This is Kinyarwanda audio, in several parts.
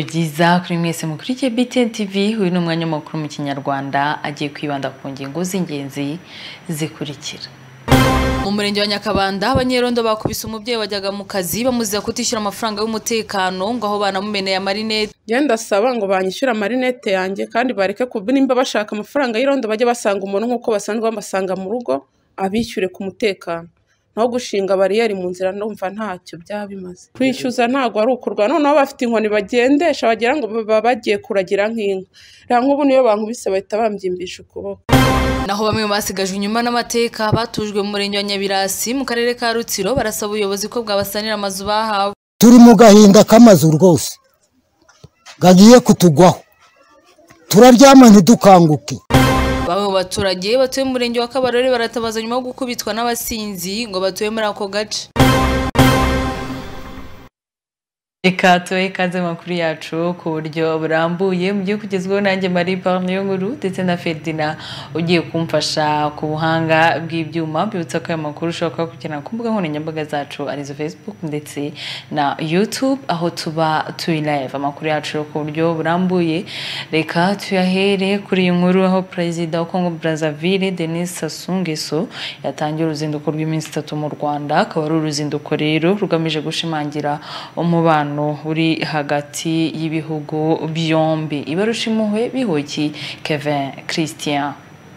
ibihe byiza kuri mwese mukurikiye BTN TV uyu ni umwanya w'amakuru mu kinyarwanda agiye kwibanda ku ngingo z'ingenzi zikurikira. Mu murenge wa nyakabanda abanyerondo bakubise umubyeyi wajyaga mu kazi bamuziza kutishyura amafaranga y'umutekano ngo aho banamumeneye amarinete. Genda asaba ngo banyishyure amarinete yanjye kandi bareke ku nimba bashaka amafaranga y'irondo bajye basanga umuntu nk'uko basanzwe bamusanga mu rugo abishyure ku mutekano. Naho gushinga bariyeri mu nzira ndumva ntacyo byaba bimaze kwishyuza ntabwo ari ukurwa. Noneho bafite inkoni bagendesha bagira ngo baba bagiye kuragira nk'inka. Reba nk'ubu niyo bankubise bahita bambyimbisha ukuboko. Naho bamwe mu basigajwe inyuma n'amateka batujwe mu murenge wa nyabirasi mu karere ka rutsiro barasaba ubuyobozi ko bwabasanira amazu bahawe. Turi mu gahinda k'amazu rwose. Gagiye kutugwaho. Turaryama ntidukanguke. Bamwe mu baturage batuye mu murenge wa kabarore baratabaza nyuma yo gukubitwa n'abasinzi ngo batuye muri ako gace. Reka tubahe ikaze amakuru yacu ku buryo burambuye. Mugiye kugezweho nanjye marie parne nkuru ndetse na ferdina ugiye kumfasha ku buhanga bw'ibyuma. Mbibutsa ko aya makuru ushobora kuyakurikirana ku mbuga nkoranyambaga zacu ari zo facebook ndetse na youtube aho tuba turi live. Amakuru yacu ku buryo burambuye. Reka tuyahere kuri iyi nkuru aho perezida wa congo brazzaville denis sassou nguesso yatangiye uruzinduko rw'iminsi itatu mu rwanda. Akaba ari uruzinduko rero rugamije gushimangira umubano uri hagati y'ibihugu byombi. Ibarusha impuhwe bihoki Kevin Christian.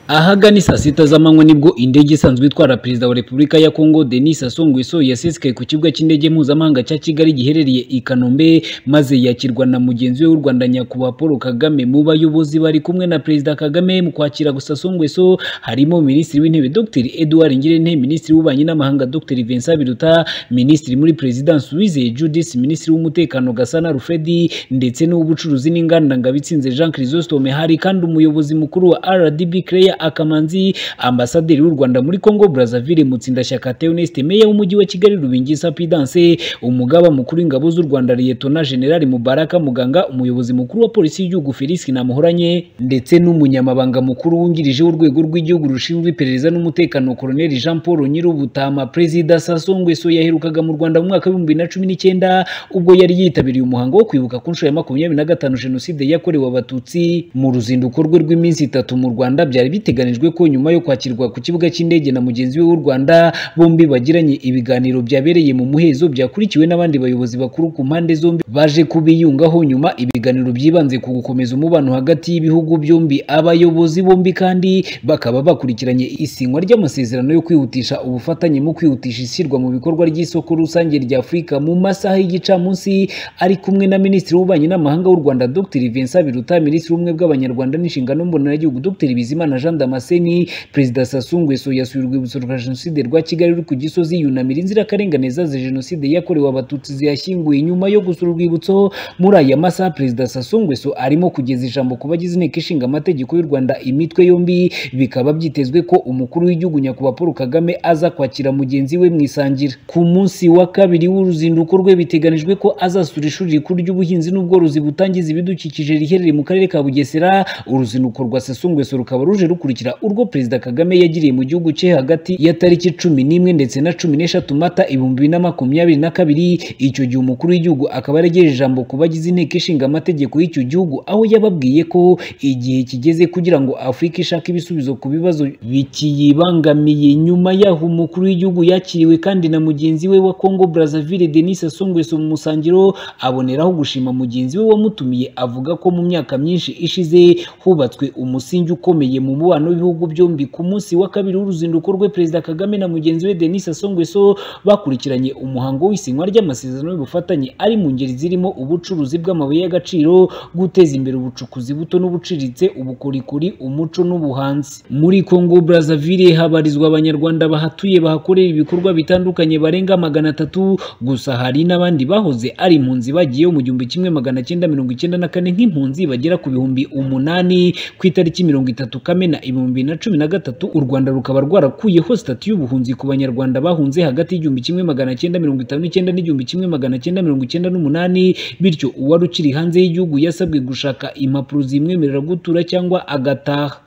Ahagana saa sita z'amanywa ni bwo indege isanzwe itwara perezida wa repubulika ya kongo denis sassou nguesso yasesekaye ku kibuga cy'indege mpuzamahanga cya kigali giherereye i kanombe maze yakirwa na mugenzi we w'u rwanda nyakubahwa paul kagame mu bayobozi bari kumwe na perezida kagame mu kwakira sassou nguesso. Harimo minisitiri w'intebe dr. Edouard ngirente minisitiri w'ububanyi n'amahanga dr. Vincent biruta minisitiri muri perezidansi uwizeye judith minisitiri w'umutekano gasana rufedi ndetse n'uw'ubucuruzi n'inganda ngabitsinze jean chrysostome hari kandi umuyobozi mukuru wa rdb creya akamanzi ambasaderi w'u rwanda muri congo brazzaville mutsindashyaka theoneste meya w'umujyi wa kigali rubingisa pidanse umugaba mukuru w'ingabo z'u rwanda liyetona generali mubaraka muganga umuyobozi mukuru wa polisi y'igihugu felix namuhoranye ndetse n'umunyamabanga mukuru wungirije w'urwego rw'igihugu rushinzwe iperereza n'umutekano koloneli jean paul nyirubutama perezida sassou nguesso yaherukaga mu rwanda mu mwaka w'ibihumbi na cumi n'icyenda ubwo yari yitabiriye umuhango wo kwibuka ku nshuro ya makumyabiri na gatanu jenoside yakorewe abatutsi mu ruzinduko rwe rw'iminsi itatu mu rwanda byari biteganijwe ko nyuma yo kwakirwa ku kibuga cy'indege na mugenzi we w'u Rwanda bombi bagiranye ibiganiro byabereye mu muhezo byakurikiwe n'abandi bayobozi bakuru ku mpande zombi baje kubiyungaho nyuma ibiganiro byibanze ku gukomeza umubano hagati y'ibihugu byombi. Abayobozi bombi kandi bakaba bakurikiranye isinywa ry'amasezerano yo kwihutisha ubufatanye mu kwihutisha ishyirwa mu bikorwa ry'isoko rusange rya Afurika mu masaha y'igicamunsi ari kumwe na minisitiri w'ububanyi n'amahanga w'u Rwanda Dr. Vincent Biruta minisitiri w'ubumwe bw'abanyarwanda n'inshingano mboneragihugu Dr. Bizimana Jean Damascene Perezida Sassou Nguesso yasuye urwibutso rwa Jenoside rwa Kigali ruri ku Gisozi yunamira inzirakarengane zazize Jenoside yakorewe Abatutsi ziyashyinguye. Nyuma yo gusura urwibutso muri aya masaha Perezida Sassou Nguesso arimo kugeza ijambo ku bagize inteko ishinga amategeko y'u Rwanda imitwe yombi. Bikaba byitezwe ko umukuru w'igihugu nyakubahwa Paul Kagame aza kwakira mugenzi we mu isangira. Ku munsi wa kabiri w'uruzinduko rwe biteganijwe ko azasura ishuri rikuru ry'ubuhinzi n'ubworozi butangiza ibidukikije riherereye mu karere ka Bugesera. Uruzinduko rwa Sassou Nguesso rukaba ruje rukurikira urwo Perezida Kagame yagiriye mu gihugu cye hagati ya tariki cumi n'imwe ndetse na cumi n'eshatu Mata ibihumbi bibiri na makumyabiri na kabiri icyo gihe umukuru w'igihugu akaba yaragejeje ijambo ku bagize inteko ishinga amategeko y'icyo gihugu aho yababwiye ko igihe kigeze kugira ngo Afurika ishake ibisubizo ku bibazo bikiyibangamiye. Nyuma yaho umukuru w'igihugu yakiriwe kandi na mugenzi we wa Congo Brazzaville Denis Sassou Nguesso mu musangiro aboneraho gushima mugenzi we wamutumiye avuga ko mu myaka myinshi ishize hubatswe umusingi ukomeye mu mubano w'ibihugu byombi. Ku munsi wa kabiri w'uruzinduko rwe Perezida Kagame na mugenzi we Denis Sassou Nguesso bakurikiranye umuhango w'isinywa ry'amasezerano y'ubufatanye ari mu ngeri zirimo ubucuruzi bw'amabuye y'agaciro guteza imbere ubucukuzi buto n'ubuciriritse ubukorikori umuco n'ubuhanzi. Muri Congo Brazzaville habarizwa abanyarwanda bahatuye bahakorera ibikorwa bitandukanye barenga magana atatu gusa hari n'abandi bahoze ari impunzi bagiyeho mu gihumbi kimwe magana cyenda mirongo icyenda na kane nk'impunzi bagera ku bihumbi umunani ku itariki mirongo itatu Kamena ibihumbi bibiri na cumi na gatatu u Rwanda rukaba rwarakuyeho sitati y'ubuhunzi ku banyarwanda bahunze hagati y'igihumbi kimwe magana cyenda mirongo itanu n'icyenda n'igihumbi kimwe magana cyenda mirongo icyenda n'umunani bityo uwari ukiri hanze y'igihugu yasabwe gushaka impapuro zimwemerera gutura cyangwa agataha.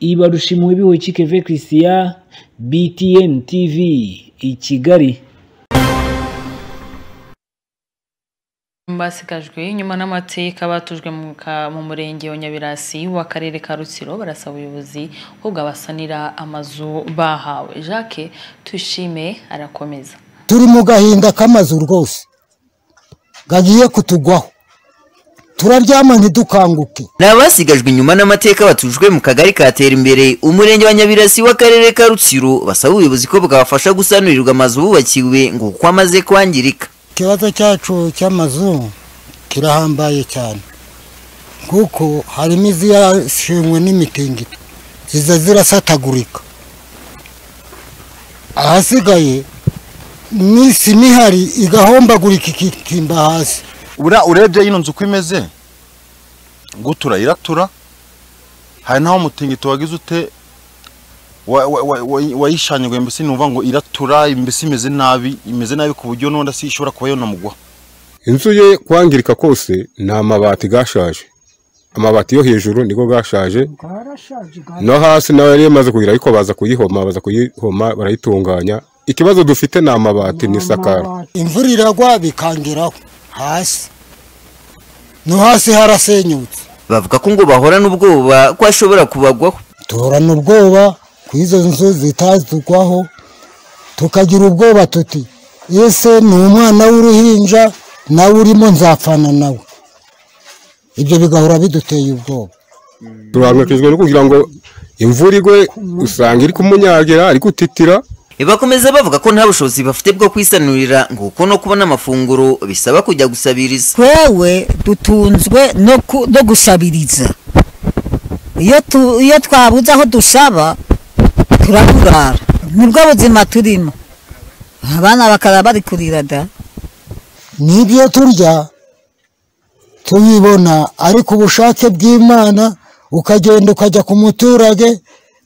Ibarushimuwe bihoye Keve Christian BTN TV i Kigali. Basigajwe inyuma n'amateka batujwe mu ka- mu murenge wa nyabirasi w'akarere ka rutsiro barasaba ubuyobozi ko bwabasanira amazu bahawe. Jacques tuyishime arakomeza. Turi mu gahinda k'amazu rwose. Gagiye kutugwaho. Turaryama ntidukanguke. Ni abasigajwe inyuma n'amateka batujwe mu kagari katera imbere umurenge wa nyabirasi w'akarere ka rutsiro basaba ubuyobozi ko bwabafasha gusanurirwa amazu bubakiwe ngo kuko amaze kwangirika. Ikibazo cyacu cy'amazu kirahambaye cyane. Kuko harimo iziyashimwe n'imitingito ziza zirasatagurika. Ahasigaye n'isima ihari igahombagurika ikikimba hasi. Uriya urebye yino nzu uko imeze? Gutura iratura hari n'aho umutingito wagize ute? Wa- wa- wa- wa- wayishanyaguye mbese numva ngo iratura mbese imeze nabi imeze nabi ku buryo n'undi si ishobora kuba yonamugwaho inzu ye kwangirika kose ni amabati gashaje. Amabati yo hejuru niko gashaje. No hasi nawe yari yamaze kugira ariko baza kuyihoma baza kuyihoma barayitunganya. Ikibazo dufite ni amabati n'isakara imvura iragwa bikangeraho hasi. No hasi harasenyutse. Bavuga ko ngo bahorana ubwoba ko ashobora kubagwaho. Duhorana ubwoba. Ku izo nzu zitazugwaho tukagira ubwoba tuti ese ni umwana w'uruhinja nawe urimo nzapfana nawe. Ibyo bigahora biduteye ubwoba. Turahangayikishijwe no kugira ngo imvura igwe usanga iri kumunyagira ari gutitira bakomeza bavuga ko nta bushobozi bafite bwo kwisanurira ngo kuko no kubona amafunguro bisaba kujya gusabiriza. Twewe dutunzwe no gusabiriza. Iyo twabuze aho dusaba turaburara ni bwo buzima turimo. Abana bakaba bari kurira da. N'ibyo turya tubibona ariko ubushake bw'imana ukagenda ukajya ku muturage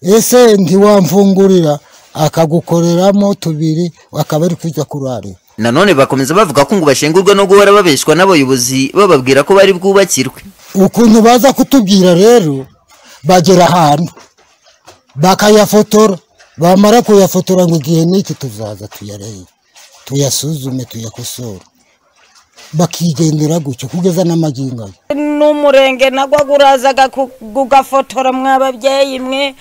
ese ntiwamfungurira akagukoreramo tubiri akaba ari kujya kurarira nanone bakomeza bavuga ko ngo bashengurwa no guhora babeshwa n'abayobozi bababwira ko bari bwubakirwe. Ukuntu baza kutubwira rero bagera ahantu. Bakayafotora. Bamara kuyafotora ngo igihe n'iki tuzaza tuyarebe tuyasuzume tuyakosore. Bakigendera gutyo kugeza n'amagingo ye n'umurenge nagwo gurazaga kugafotora mwa babyeyi mwe.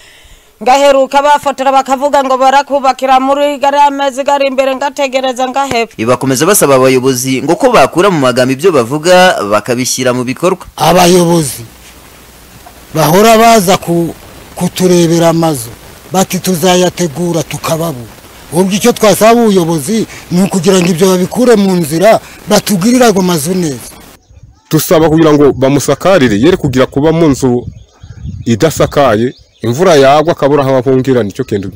Ngaheruka bafotora bakavuga ngo barakubakira muri gariya mezi gari imbere ngategereza ngaheba bakomeza basaba abayobozi ngo ko bakura mu magambo ibyo bavuga bakabishyira mu bikorwa. Abayobozi bahora baza ku- kuturebera amazu bati tuzayategura tukababura ubwo icyo twasaba ubuyobozi ni ukugira ngo ibyo babikure mu nzira batugirire ago mazu neza. Dusaba kugira ngo bamusakarire. Yere kugira kuba mu nzu idasakaye imvura yagwa akabura aho abungira ni cyo kintu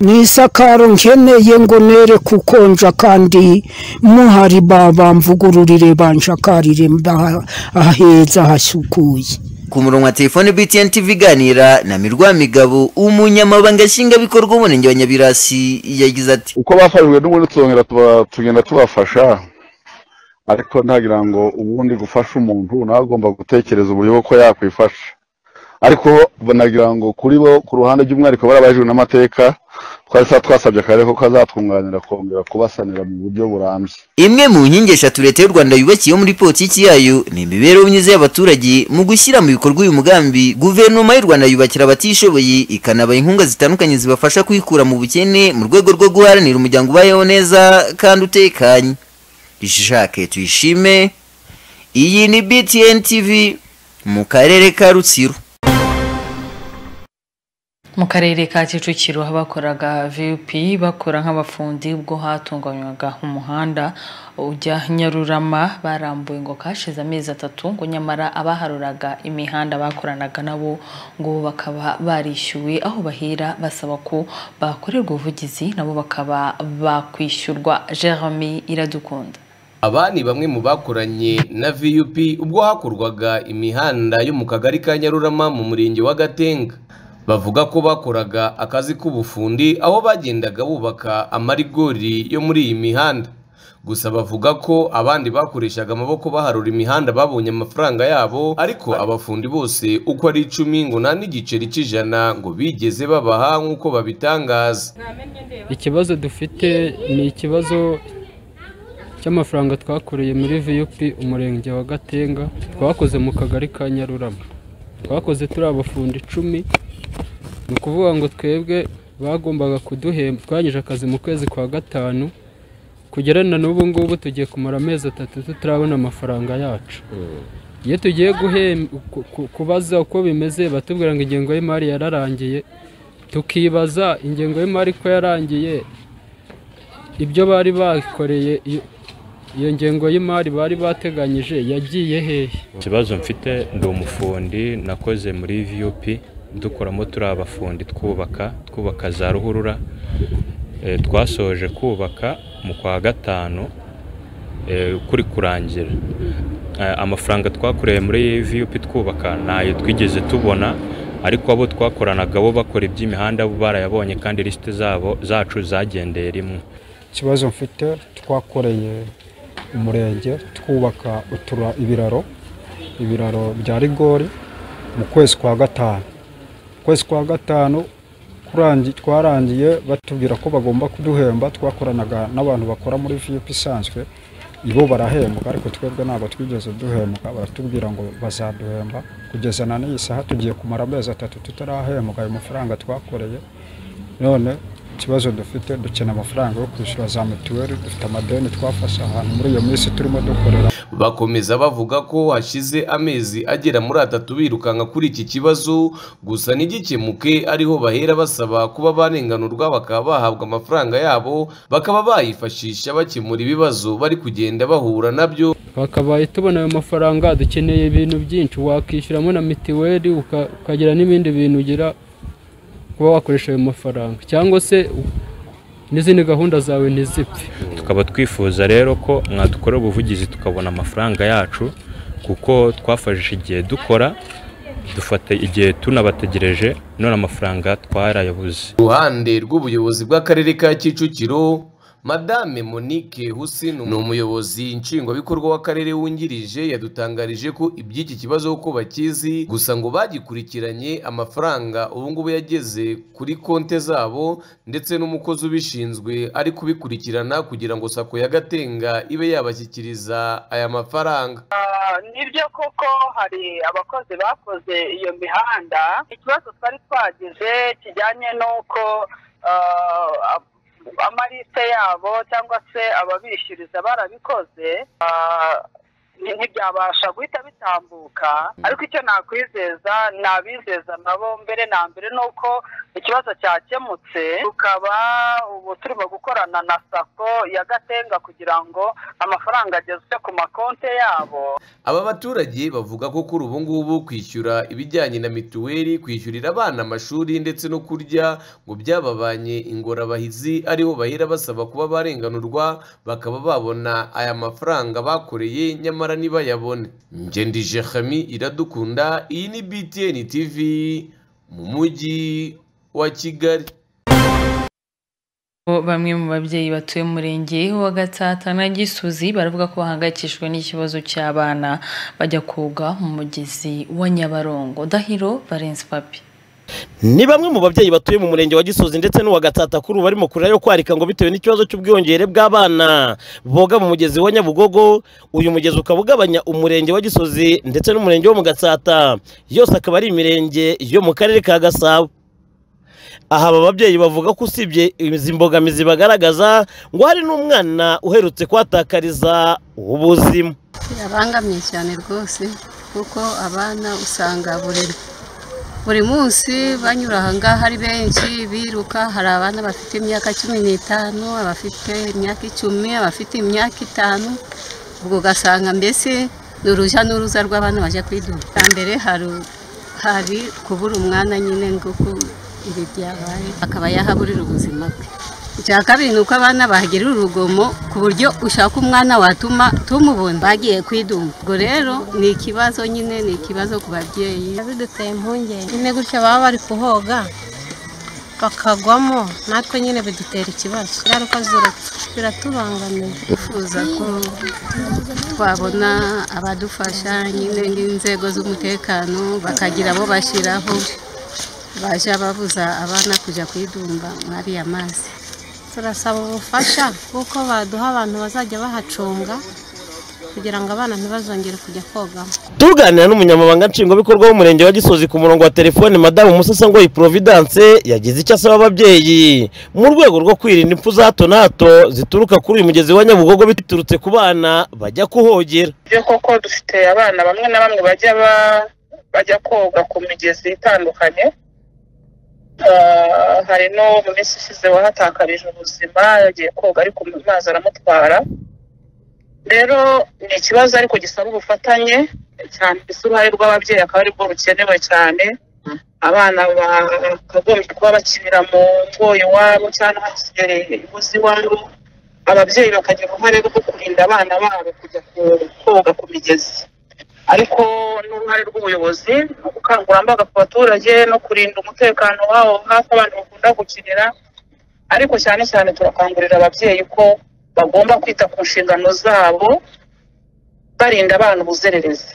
ni isakaro nkeneye ngo nere kukonja kandi muhari bamvugururire banshakarire mba- aheza hasukuye. Ku murongo wa telefone btn tv iganira na mirwa migabo umunyamabanga nshingwabikorwa w'umurenge wa nyabirasi yagize ati uko bafashijwe n'ubundi tuzongera tugenda tubafasha ariko ntagira ngo ubundi gufasha umuntu nawe agomba gutekereza uburyo ko yakwifasha. Ariko banagira ngo kuri bo ku ruhande by'umwihariko barabajijwe n'amateka twari sa twasabye akarere ko kazatwunganira kongera kubasanira mu buryo burambye. Imwe mu nkingi eshatu leta y'u rwanda yubakiye muri politiki yayo ni imibereho myiza y'abaturage mu gushyira mu bikorwa uyu mugambi. Guverinoma y'u rwanda yubakira abatishoboye ikanabaha inkunga zitandukanye zibafasha kwikura mu bukene mu rwego rwo guharanira umuryango ubayeho neza kandi utekanye. Jacques tuyishime. Iyi ni btn tv mu karere ka rutsiro. Mu karere ka kicukiro bakoraga vup bakora nk'abafundi ubwo hatunganywaga umuhanda ujya nyarurama barambuye ngo kashize amezi atatu ngo nyamara abaharuraga imihanda bakoranaga nabo ngo bakaba barishyuwe aho bahera basaba ko bakorerwa ubuvugizi nabo bakaba bakwishyurwa jeremy iradukunda. Aba ni bamwe mu bakoranye na vup ubwo hakorwaga imihanda yo mu kagari ka nyarurama mu murenge wa gatenga. Bavuga ko bakoraga akazi k'ubufundi aho bagendaga bubaka amarigori yo muri iyi mihanda. Gusa bavuga ko abandi bakoreshaga amaboko baharura imihanda babonye amafaranga yabo ariko abafundi bose uko ari icumi ngo nta n'igiceri cy'ijana ngo bigeze babaha nk'uko babitangaza. Ikibazo dufite ni ikibazo cy'amafaranga twakoreye muri vup umurenge wa gatenga twakoze mu kagari ka nyarurama. Twakoze turi abafundi icumi ni ukuvuga ngo twebwe bagombaga kuduhemba twangije akazi mu kwezi kwa gatanu kugera na n'ubu ngubu tugiye kumara amezi atatu tutarabona amafaranga yacu. Iyo tugiye kubaza uko bimeze batubwira ngo ingengo y'imari yararangiye tukibaza ingengo y'imari ko yarangiye ibyo bari bakoreye iyo- ngengo y'imari bari bateganyije yagiye hehe? Ikibazo mfite ndi umufundi nakoze muri vup dukoramo turi abafundi twubaka twubaka za ruhurura Eh, twasoje kubaka mu kwa gatanu eh, kuri kurangira. Eh, amafaranga twakoreye muri vup twubaka ntayo twigeze tubona ariko abo twakoranaga bo bakora iby'imihanda bo barayabonye kandi lisite zabo zacu zagendeye rimwe. Ikibazo mfite twakoreye umurenge twubaka ibiraro ibiraro bya rigori mu kwezi kwa gatanu. Kwezi kwa gatanu twarangiye batubwira ko bagomba kuduhemba twakoranaga n'abantu bakora muri vup isanzwe ibo barahembwa ariko twebwe ntabwo twigeze duhembwa baratubwira ngo bazaduhemba. Kugeza na n'iyi saha tugiye kumara amezi atatu tutarahembwa ayo mafaranga twakoreye none ikibazo dufite dukeneye amafaranga yo kwishyura za mituweli dufite amadeni twafashe ahantu muri iyo minsi turimo dukorera. Bakomeza bavuga ko hashize amezi agera muri atatu birukanka kuri iki kibazo gusa ntigikemuke ariho bahera basaba kuba barenganurwa bakaba bahabwa amafaranga yabo bakaba bayifashisha bakemura ibibazo bari kugenda bahura na byo. Twakabaye tubona ayo mafaranga dukeneye ibintu byinshi wakishyuramo na mitiweli uka- ukagira n'ibindi bintu ugira kuba wakoresha ayo mafaranga. Cyangwa se n'izindi gahunda zawe ntizipfe. Tukaba twifuza rero ko mwadukora ubuvugizi tukabona amafaranga yacu kuko twafashije igihe dukora dufata igihe tunabategereje none amafaranga twarayabuze. Ruhande rw'ubuyobozi bw'akarere ka kicukiro madame monique husin ni umuyobozi nshingwabikorwa w'akarere wungirije yadutangarije ko iby'iki kibazo uko bakizi gusa ngo bagikurikiranye amafaranga ubu ngubu yageze kuri konte zabo ndetse n'umukozi ubishinzwe ari kubikurikirana kugira ngo sako ya gatenga ibe yabashyikiriza aya mafaranga. Ah, ni byo koko hari abakozi bakoze iyo mihanda ikibazo twari twagize kijyanye n'uko ah, amaliste yabo cyangwa se ababishyuriza barabikoze ntibyabasha guhita bitambuka. Ariko icyo nakwizeza nabizeza nabo mbere na mbere ni uko ikibazo cyakemutse. Tukaba ubu turimo gukorana na sako ya gatenga kugira ngo amafaranga agezwe ku makonte yabo. Aba baturage bavuga ko kuri ubu ngubu kwishyura ibijyanye na mituweli kwishyurira abana amashuri ndetse no kurya ngo byababanye ingorabahizi ariho bahera basaba kuba barenganurwa bakaba babona aya mafaranga bakoreye nyamara ntibayabone ngendije Khami iradukunda iyi ni BTN TV mu mujyi wa Kigali Bamwe mu babyeyi batuye mu murenge wa Gatsata na Gisozi baravuga ko bahangayikishijwe n'ikibazo cy'abana bajya koga mu mugezi wa Nyabarongo. Dahiro Valence Papi. Ni bamwe mu babyeyi batuye mu murenge wa gisozi ndetse n'uwa gatsata kuri ubu barimo kurira yo kwarika ngo bitewe n'ikibazo cy'ubwiyongere bw'abana boga mu mugezi wa nyabugogo uyu mugezi ukaba ugabanya umurenge wa gisozi ndetse n'umurenge wo mu gatsata yose akaba ari imirenge yo mu karere ka gasabo. Aha aba babyeyi bavuga ko usibye izi mbogamizi bagaragaza ngo hari n'umwana uherutse kuhatakariza ubuzima. Birabangamiye cyane rwose kuko abana usanga buri buri munsi banyura aha ngaha ari benshi biruka hari abana bafite imyaka cumi n'itanu abafite imyaka icumi abafite imyaka itanu ubwo ugasanga mbese ni urujya n'uruza rw'abana bajya kwiduka. Bwa mbere hari kubura umwana nyine nguko ibi byabaye akaba yahaburira ubuzima bwe. Icya kabiri ni uko abana bahagirira urugomo ku buryo ushaka umwana watuma tumubona bagiye kwidumba. Ubwo rero ni ikibazo nyine ni ikibazo ku babyeyi. Biduteye impungenge. Nyine gutya baba bari kuhoga bakagwamo natwe nyine bidutera ikibazo. Ingaruka biratubangamiye twifuza ko twabona abadufasha nyine nk'inzego z'umutekano bakagira abo bashyiraho bajya babuza abana kujya kwidumba. Muri ariya mazi. Turasaba ubufasha kuko baduha abantu bazajya bahacunga kugira ngo abana ntibazongere kujya kogamo tuganira n'umunyamabanga nshingwabikorwa w'umurenge wa gisozi ku murongo wa telefone madamu musasangoyi providence yagize icyo asaba ababyeyi. Mu rwego rwo kwirinda impfu za hato na hato zituruka kuri uyu mugezi wa nyabugogo biturutse ku bana bajya kuhogera. Byo koko dufite abana bamwe na bamwe bajya ba- bajya koga ku migezi itandukanye hari no mu minsi ishize wahatakarije ubuzima yagiye koga ariko amazi aramutwara. Rero ni ikibazo ariko gisaba ubufatanye cyane uruhare rw'ababyeyi akaba ari rwo rukenewe cyane. Abana bakagombye kuba bakinira mu ngo iwabo cyangwa hasigaye imuzi iwabo. Ababyeyi bakagira uruhare rwo kurinda abana babo kujya ku- koga ku migezi. Ariko n'uruhare rw'ubuyobozi mu bukangurambaga ku baturage no kurinda umutekano wabo hafi abantu bakunda gukinira. Ariko cyane cyane turakangurira ababyeyi ko bagomba kwita ku nshingano zabo barinda abana ubuzererezi.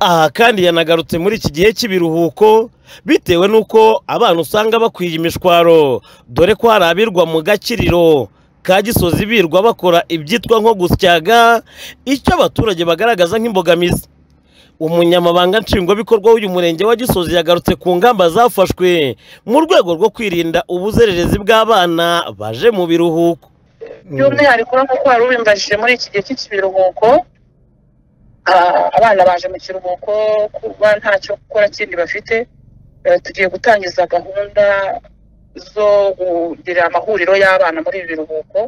Aha kandi yanagarutse muri iki gihe cy'ibiruhuko bitewe n'uko abana usanga bakwiye imishwaro. Dore ko hari abirwa mu gakiriro. Ka gisozi birwa bakora ibyitwa nko gusyaga icyo abaturage bagaragaza nk'imbogamizi. Umunyamabanga nshingwabikorwa w'uyu murenge wa gisozi yagarutse ku ngamba zafashwe mu rwego rwo kwirinda ubuzererezi bw'abana baje mu biruhuko. By'umwihariko nk'uko wari ubimbajije muri iki gihe cy'ikibiruhuko ah, abana baje mu kiruhuko kuba ntacyo gukora kindi bafite eh, tugiye gutangiza gahunda zo kugira amahuriro y'abana muri ibi biruhuko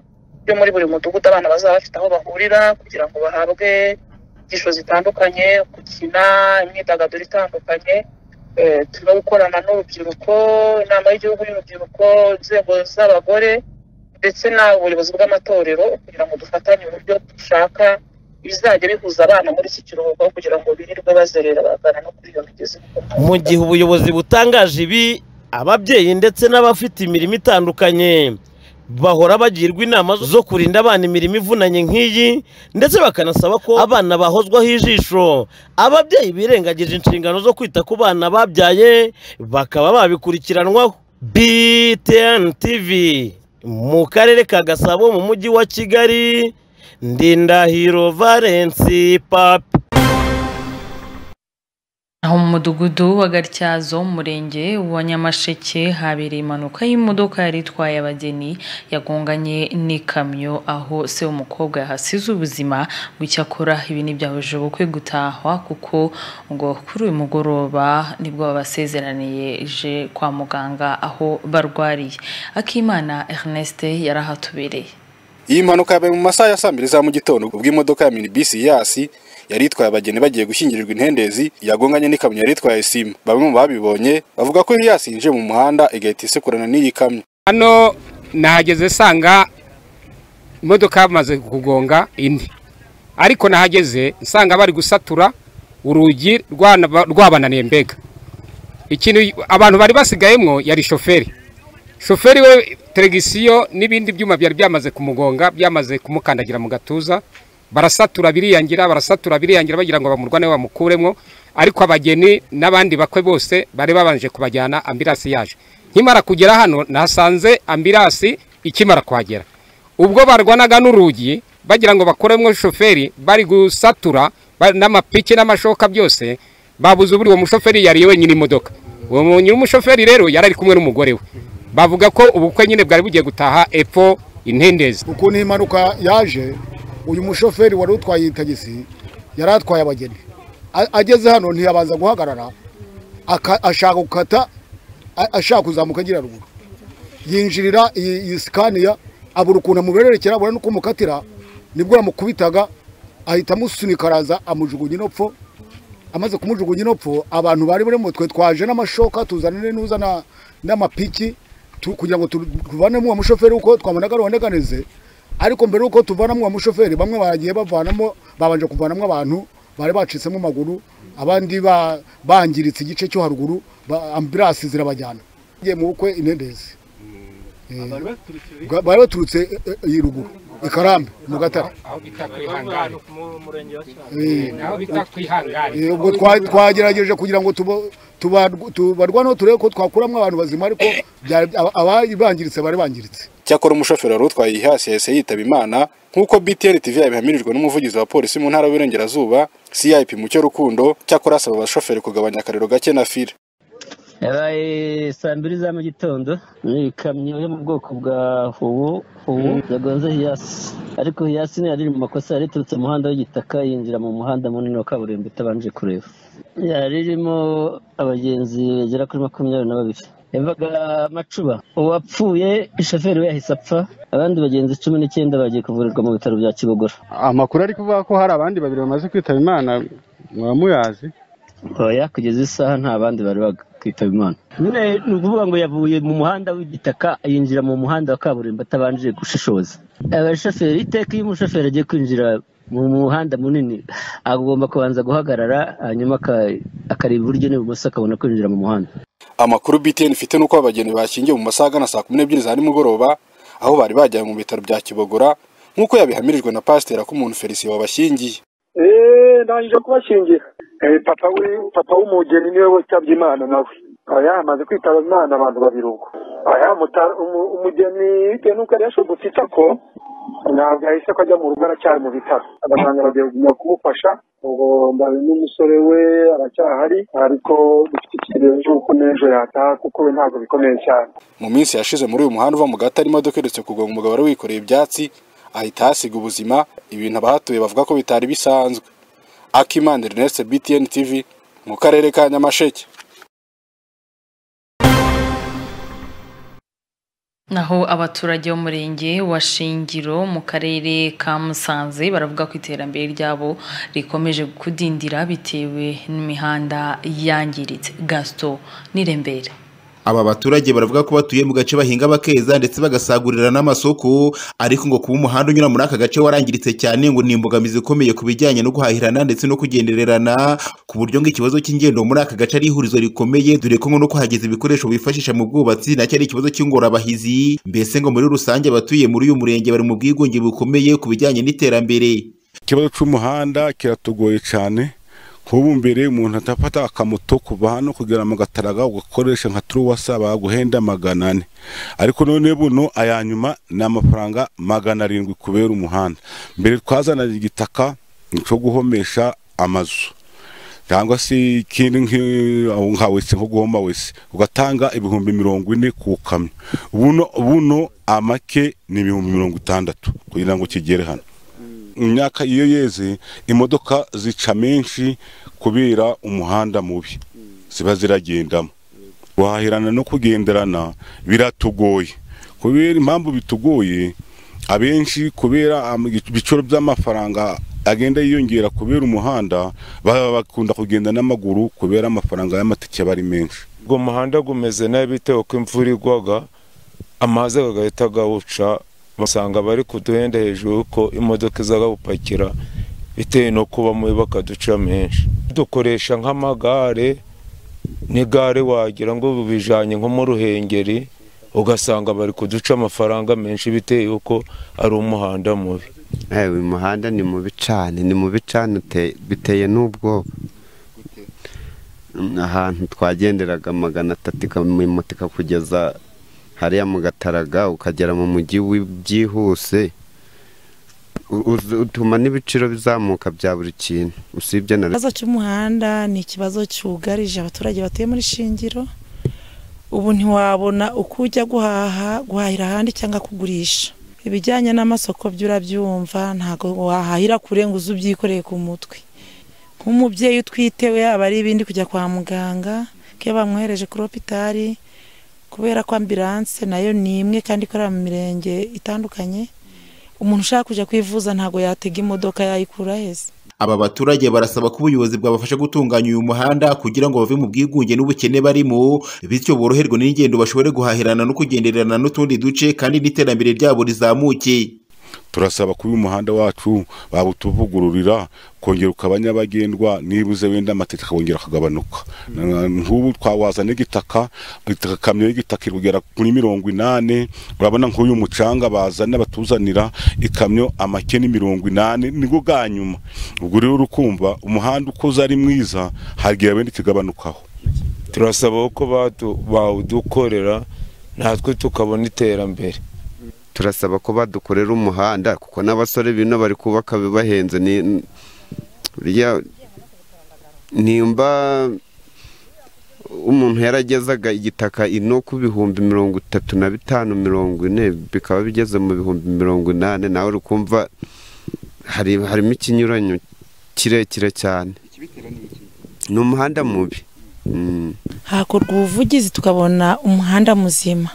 byo muri buri mudugudu abana bazaba bafite aho bahurira kugira ngo bahabwe inyigisho zitandukanye gukina imyidagaduro itandukanye Eh, turimo gukorana n'urubyiruko inama y'igihugu y'urubyiruko inzego z'abagore ndetse n'ubuyobozi bw'amatorero kugira ngo dufatanye uburyo dushaka bizajya bihuza abana muri iki kiruhuko kugira ngo birirwe bazerera bagana no kuri iyo migezi mu gihe ubuyobozi butangaje ibi ababyeyi ndetse n'abafite imirimo itandukanye bahora bagirwa inama zo kurinda abana imirimo ivunanye nk'iyi ndetse bakanasaba ko abana bahozwaho ijisho. Ababyeyi birengagije inshingano zo kwita ku bana babyaye bakaba babikurikiranwaho. Btn tv mu karere ka gasabo mu mujyi wa kigali. Ndindahiro valensi papi aho mu mudugudu wa gatyazo mu murenge wa nyamasheke habereye impanuka y'imodoka yari itwaye abageni yagonganye n'ikamyo aho se w'umukobwa yahasize ubuzima icyakora ibi ntibyabujije ubukwe gutahwa kuko ngo kuri uyu mugoroba ni bwo babasezeraniye kwa muganga aho barwariye. Akimana ernest yarahatubereye. Iyi mpanuka yabaye mu masaha ya saa mbiri za mu gitondo ubwo imodoka ya minibisi yasi yari itwaye abageni bagiye gushyingirirwa intendezi yagonganye n'ikamyo yari itwaye sima. Bamwe mu babibonye bavuga ko yasi yinjiye mu muhanda igahita isekurana n'iyi kamyo. Hano nahageze nsanga imodoka yamaze kugonga indi. Ariko nahageze nsanga bari gusatura urugi rwabananiye mbega. Ikintu abantu bari basigayemo yari shoferi. Shoferi we teregisiyo n'ibindi byuma byari byamaze kumugonga byamaze kumukandagira mu gatuza. Barasatura biriyangira barasatura biriyangira bagira ngo bamurwane bamukuremo ariko abageni n'abandi bakwe bose bari babanje kubajyana ambirasi yaje. Nkimara kugera hano nasanze ambirasi ikimara kuhagera. Ubwo barwanaga n'urugi bagira ngo bakuremo shoferi bari gusatura n'amapiki n'amashoka byose babuze uburi uwo mushoferi yari wenyine imodoka. Uwo nyir'umushoferi rero yari ari kumwe n'umugore we. Bavuga ko ubukwe nyine bwari bugiye gutaha epfo intendezi ukuntu iyi mpanuka yaje uyu mushoferi wari utwaye iyi tagisi yari atwaye abageni. Ageze hano ntiyabanza guhagarara ashaka gukata ashaka kuzamuka agira ruguru. Yinjirira iyi sikaniya abura ukuntu amubererekera abura n'uko umukatira ni bwo yamukubitaga ahita amusunika araza amujugunya inopfo. Amaze kumujugunya inopfo abantu bari muri mutwe twaje n'amashoka tuzanire n'uzana n'amapiki kugira ngo tuvanemo uwo mushoferi uko twabonaga ruboneganize ariko mbere y'uko tuvanamo uwo mushoferi bamwe bagiye bavanamo babanje kuvanamo abantu bari bacitsemo amaguru abandi bangiritse igice cyo haruguru ambirasi zirabajyana. Mu bukwe intendezi. Bari baturutse iyi ruguru. Ikarambe mu gatare aho bita kwihangane eh, ubwo twa- twagerageje kugira ngo tubarwaneho turebe ko twakuramo abantu bazima ariko byari- aba- abari bangiritse bari bangiritse cyakora umushoferi wari utwaye iyi hasi yahise yitaba imana nk'uko btn tv yabihamirijwe n'umuvugizi wa polisi mu ntara y'uburengerazuba cip mucyo rukundo cyakora asaba abashoferi kugabanya akariro gake na fire yabaye saa mbiri za mu gitondo ni ikamyo yo mu bwoko bwa hubu hubu yagonze hiyasi ariko hiyasi ntiyari iri mu makosa yari iturutse mu muhanda w'igitaka yinjira mu muhanda munini wa kaburimbo itabanje kureba. Yari irimo abagenzi bagera kuri makumyabiri na babiri. Yavaga macuba uwapfuye shoferi we yahise apfa abandi bagenzi cumi n'icyenda bagiye kuvurirwa mu bitaro bya kibogora amakuru ari kuvuga ko hari abandi babiri bamaze kwitaba imana mwaba muyazi oya kugeza isaha nta bandi bari bakitaba imana. Nyine ni ukuvuga ngo yavuye mu muhanda w'igitaka yinjira mu muhanda wa kaburimbo atabanje gushishoza. Abashoferi iteka iyo umushoferi agiye kwinjira mu muhanda munini agomba kubanza guhagarara hanyuma aka- akareba iburyo n'ibumoso akabona kwinjira mu muhanda. Amakuru btn ifite nuko abageni bashyingiwe mu masaha agana saa kumi n'ebyiri za nimugoroba aho bari bajyanywe mu bitaro bya kibogora nk'uko yabihamirijwe na pasiteri ak'umuntu felicien wabashyingiye. Eee ndangije kubashyingira. Papa we papa w'umugeni ni we witabye imana nawe. Aya amaze kwitaba imana abantu babiri ubwo umugeni bitewe n'uko yari yashobotse itako ntabwo yahise ko ajya mu rugo aracyari mu bitaro. Abaganga bagiye kuguma kumufasha ubwo mbari n'umusore we aracyahari ariko dufite icyizere cy'uko n'ejo yataha kuko we ntabwo bikomeye cyane. Mu minsi yashize muri uyu muhanda uva mu gatari imodoka iherutse kugwa mu mugabo wari wikoreye ibyatsi ahita ahasiga ubuzima. Ibintu abahatuye bavuga ko bitari bisanzwe. Akimana ernest btn tv mu karere ka nyamasheke. Naho abaturage b'umurenge wa shingiro mu karere ka musanze baravuga ko iterambere ryabo rikomeje kudindira bitewe n'imihanda yangiritse. Gasito n'irembere. Aba baturage baravuga ko batuye mu gace bahinga bakeza ndetse bagasagurira n'amasoko ariko ngo kuba umuhanda unyura muri aka gace warangiritse cyane ngo ni imbogamizi ikomeye ku bijyanye no guhahirana ndetse no kugendererana ku buryo ngo ikibazo cy'ingendo muri aka gace ari ihurizo rikomeye dore ko ngo no kuhageza ibikoresho bifashisha mu bwubatsi na cyo ari ikibazo cy'ingorabahizi. Mbese ngo muri rusange abatuye muri uyu murenge bari mu bwigunge bukomeye ku bijyanye n'iterambere. Ikibazo cy'umuhanda kiratugoye cyane. Mbere umuntu atafata akamoto kuva hano kugera mu gataraga ugakoresha nka turuwasa baguhenda magana ane. Ariko none buno aya nyuma ni amafaranga magana arindwi kubera umuhanda. Mbere twazanaga igitaka cyo guhomesha amazu. Cyangwa se ikindi nka wese nko guhoma wese ugatanga ibihumbi mirongo ine ku kamyo. Buno buno amake ni ibihumbi mirongo itandatu kugira ngo kigere hano. Imyaka iyo yeze imodoka zica menshi kubera umuhanda mubi. Ziba ziragendamo. Guhahirana no kugenderana biratugoye. Kubera impamvu bitugoye abenshi kubera am- ibiciro by'amafaranga agenda yiyongera kubera umuhanda baba bakunda kugenda n'amaguru kubera amafaranga y'amatike aba ari menshi. Ubwo muhanda gumeze nabi bitewe ko imvura igwaga amazi agahita agawuca basanga bari kuduhenda hejuru ko imodoka izaga gupakira bitewe no kuba mubi bakaduca menshi. Dukoresha nk'amagare n'igare wagira ngo bijanye nko mu ruhengeri ugasanga bari kuduca amafaranga menshi bitewe yuko ari umuhanda mubi. Uyu muhanda ni mubi cyane ni mubi cyane biteye n'ubwoba. Ahantu twagenderaga magana atatu ikamoto ikakugeza hariya mu gataraga ukagera mu mujyi byihuse utuma n'ibiciro bizamuka bya buri kintu. Usibye na ikibazo cy'umuhanda ni ikibazo cyugarije abaturage batuye muri shingiro. Ubu ntiwabona uko ujya guhaha guhahira ahandi cyangwa kugurisha. Ibijyanye n'amasoko byo urabyumva ntabwo wahahira kure ngo uze ubyikoreye ku mutwe. Nk'umubyeyi utwite we aba ari ibindi kujya kwa muganga iyo bamwohereje kuri hopitari kubera ko ambilanse na yo ni imwe kandi ikorera mu mirenge itandukanye umuntu ushaka kujya kwivuza ntabwo yatega imodoka yayikura heza aba baturage barasaba ko ubuyobozi bwabafasha gutunganya uyu muhanda kugira ngo bave mu bwigunge n'ubukene barimo bityo boroherwe n'ingendo bashobore guhahirana no kugendererana n'utundi duce kandi n'iterambere ryabo rizamuke. Turasaba kuba umuhanda wacu bawutuvugururira kongera ukaba nyabagendwa nibuze wenda amateka akongera akagabanuka. Nk'ubu twawazana igitaka kamyo y'igitaka iri kugera kuri mirongo inani urabona nk'uyu mucanga bazana batuzanira ikamyo amake ni mirongo inani ni bwo bwa nyuma. Ubwo rero urukumva umuhanda ukoze ari mwiza hagira wenda ikigabanukaho turasaba ko bawudukorera natwe tukabona iterambere. Turasaba ko badukorera umuhanda kuko n'abasore bino bari kubaka bibahenze nimba umuntu yaragezaga igitaka ino ku bihumbi mirongo itatu na bitanu mirongo ine bikaba bigeze mu bihumbi mirongo inani nawe uri kumva hari harimo ikinyuranyo kirekire cyane. Ni umuhanda mubi. Mm. hakorwa ubuvugizi tukabona umuhanda muzima.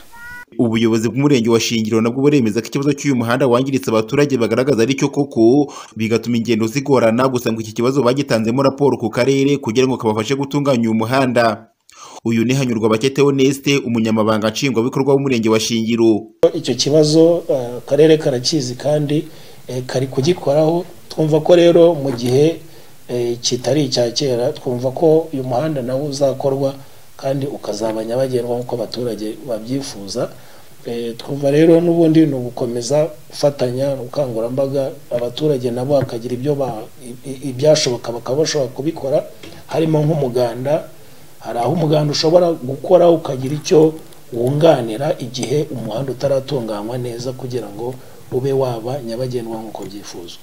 Ubuyobozi bw'umurenge wa shingiro nabwo buremeza ko ikibazo cy'uyu muhanda wangiritse abaturage bagaragaza ari cyo koko bigatuma ingendo zigorana. Gusa ngo iki kibazo bagitanzemo raporo ku karere kugira ngo kabafashe gutunganya uyu muhanda. Uyu ni hanyurwa bakete honeste umunyamabanga nshingwabikorwa w'umurenge wa shingiro. Icyo kibazo eh, akarere karakizi kandi eh, kari kugikoraho. Twumva ko rero mu gihe eh, kitari icya kera twumva ko uyu muhanda nawo uzakorwa kandi ukazaba nyabagendwa nk'uko abaturage babyifuza. Eh, twumva rero n'ubundi ni ugukomeza gufatanya ubukangurambaga abaturage nabo bakagira ibyo ibyashoboka bakaba bashobora kubikora harimo nk'umuganda. Hari aho umuganda ushobora gukora ukagira icyo wunganira igihe umuhanda utaratunganywa neza kugira ngo ube waba nyabagendwa nk'uko byifuzwa.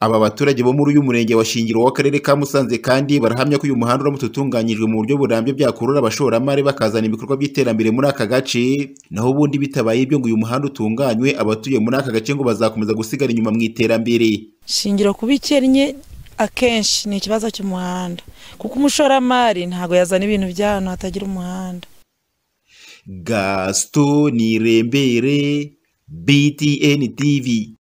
Aba baturage bo muri uyu murenge wa shingiro w'akarere ka musanze kandi barahamya ko uyu muhanda uramutse utunganyijwe mu buryo burambye byakurura abashoramari bakazana ibikorwa by'iterambere muri aka gace naho ubundi bitabaye ibyo ngo uyu muhanda utunganywe abatuye muri aka gace ngo bazakomeza gusigara inyuma mu iterambere. Shingiro kuba ikennye akenshi ni ikibazo cy'umuhanda. Kuko umushoramari ntabwo yazana ibintu by'ahantu hatagira umuhanda. Gaston nirembere btn tv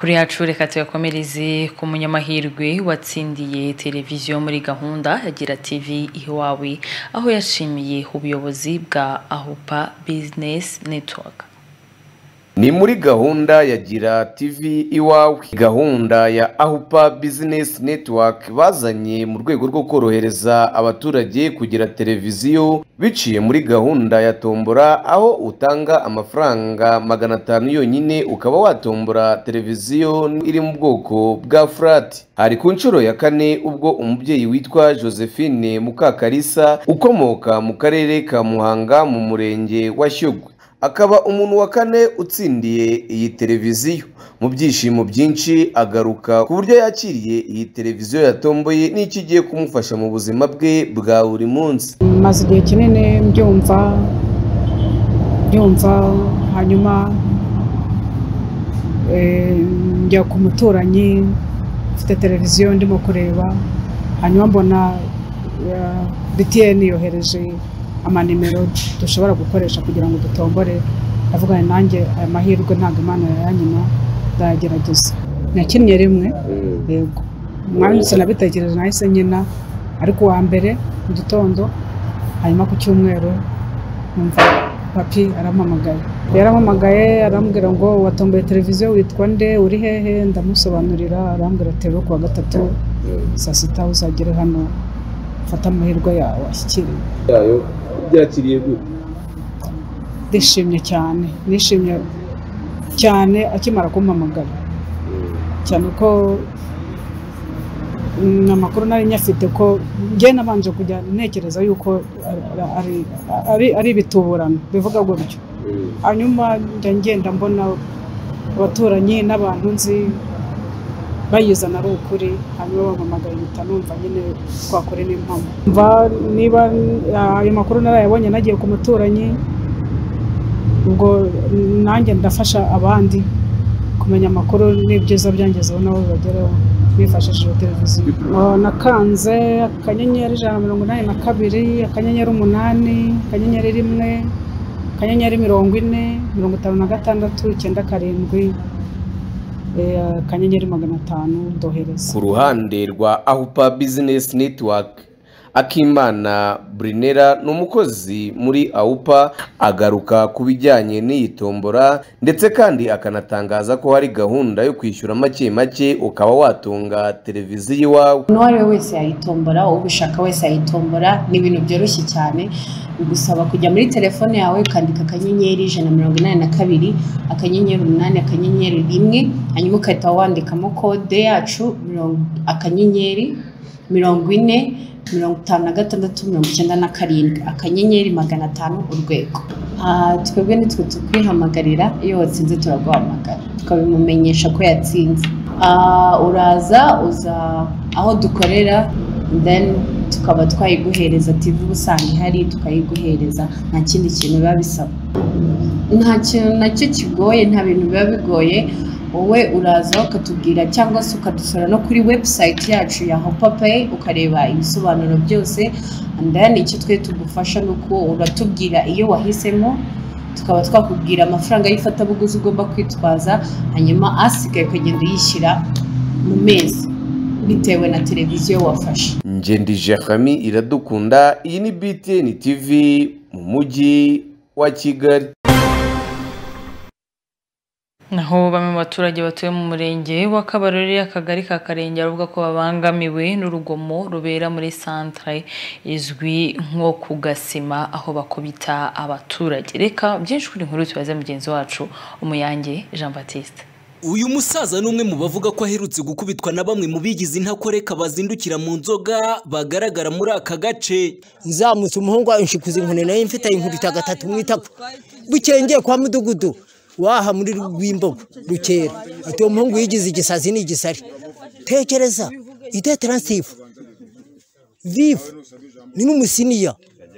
kuri yacu reka tuyakomereze ku munyamahirwe watsindiye televiziyo muri gahunda ya gira tv iwawe aho yashimiye ubuyobozi bwa ahupa business network. Ni muri gahunda ya gira tv iwawe. Gahunda ya ahupa business network bazanye mu rwego rwo korohereza abaturage kugira televiziyo biciye muri gahunda ya tombora aho utanga amafaranga magana atanu yonyine ukaba watombora televiziyo iri mu bwoko bwa furati hari ku nshuro ya kane ubwo umubyeyi witwa josephine mukakarisa ukomoka mu karere ka muhanga mu murenge wa shyogwe. Akaba umuntu wa kane utsindiye iyi televiziyo. Mu byishimo byinshi agaruka ku buryo yakiriye iyi televiziyo yatomboye n'icyo igiye kumufasha mu buzima bwe bwa buri munsi. Maze igihe kinini mbyumva mbyumva hanyuma eh, njya ku muturanyi ufite televiziyo ndimo kureba hanyuma mbona btn yohereje amanimero dushobora gukoresha kugira ngo dutombore ndavuga nanjye aya mahirwe ntabwo imana yayanyima ndayagerageza. Nakinnye rimwe yego. Umwanditsi nabitekereje nahise nkina ariko uwa mbere mu gitondo hanyuma ku cyumweru numva papi arampamagaye. Yarampamagaye arambwira ngo watomboye televiziyo witwa nde? Uri hehe? Ndamusobanurira arambwira ati rero kuwa gatatu saa sita uzagere hano ufate amahirwe yawe ashyikiriye yayo byakiriye gute? Ndishimye cyane. Nishimye cyane akimara kumpamagara. Cyane ko mm, amakuru nari nyafite ko njye nabanje kujya ntekereza yuko ari- ibituburano. Bivuga gutyo hanyuma njya ngenda mbona abaturanyi n'abantu nzi bayizana ari ukuri hanyuma bampamagaye mpita numva nyine twakore n'impamo niba ah, ayo makuru narayabonye nagiye ku muturanyi ubwo nanjye ndafasha abandi kumenya amakuru n'ibyiza byangezeho nabo bibagereho bifashishije televiziyo. Nakanze akanyenyeri ijana na mirongo inani na kabiri akanyenyeri umunani akanyenyeri rimwe akanyenyeri mirongo ine mirongo itanu na gatandatu icyenda karindwi. Akanyenyeri magana atanu ndohereza. Ku ruhande rwa ahupa business network. Akimana brinera ni umukozi muri awupa agaruka ku bijyanye n'iyi tombora ndetse kandi akanatangaza ko hari gahunda yo kwishyura make make ukaba watunga televiziyo iwawe. Uwo ari we wese yayitombora ubishaka wese yayitombora ni ibintu byoroshye cyane. Bigusaba kujya muri telefone yawe ukandika akanyenyeri ijana na mirongo inani na kabiri akanyenyeri umunani akanyenyeri rimwe hanyuma ugahita wandikamo kode yacu akanyenyeri mirongo ine mirongo itanu na gatandatu mirongo icyenda na karindwi akanyenyeri magana atanu urwego. Ah, twebwe nitwe tukwihamagarira iyo watsinze turaguhamagara tukabimumenyesha ko yatsinze. Ah, uraza uza aho dukorera then tukaba twayiguhereza tv usanga ihari tukayiguhereza nta kindi kintu biba bisaba. Nta kintu na cyo kigoye nta bintu biba bigoye wowe uraza ukatubwira cyangwa se ukadusura no kuri website yacu ya hopapay ukareba ibisobanuro byose. And then icyo twe tugufasha ni uko uratubwira iyo wahisemo tukaba twakubwira amafaranga y'ifatabuguzi ugomba kwitwaza hanyuma asigaye ukagenda uyishyira mu mezi bitewe na televiziyo wafashe. Ngendi Jeremy iradukunda iyi ni BTN TV mu mujyi wa Kigali. Naho bamwe mu baturage batuye mu murenge wa kabarore akagari ka karenge baravuga ko babangamiwe n'urugomo rubera muri santere izwi nko ku gasima aho bakubita abaturage. Reka byinshi kuri inkuru tubaze mugenzi wacu umuyange jean baptiste. Uyu musaza ni umwe mu bavuga ko aherutse gukubitwa na bamwe mu bigize intakoreka bazindukira mu nzoga bagaragara muri aka gace. Nzamutse umuhungu wawe nshikuza inkoni na yo mfite inkubita gatatu mu itako. Bukengeye kwa mudugudu. Waha muri rwimbogo bukera ati uwo muhungu yigize igisazi ni igisari tekereza ite taransifu vivu ni n'umusiniya.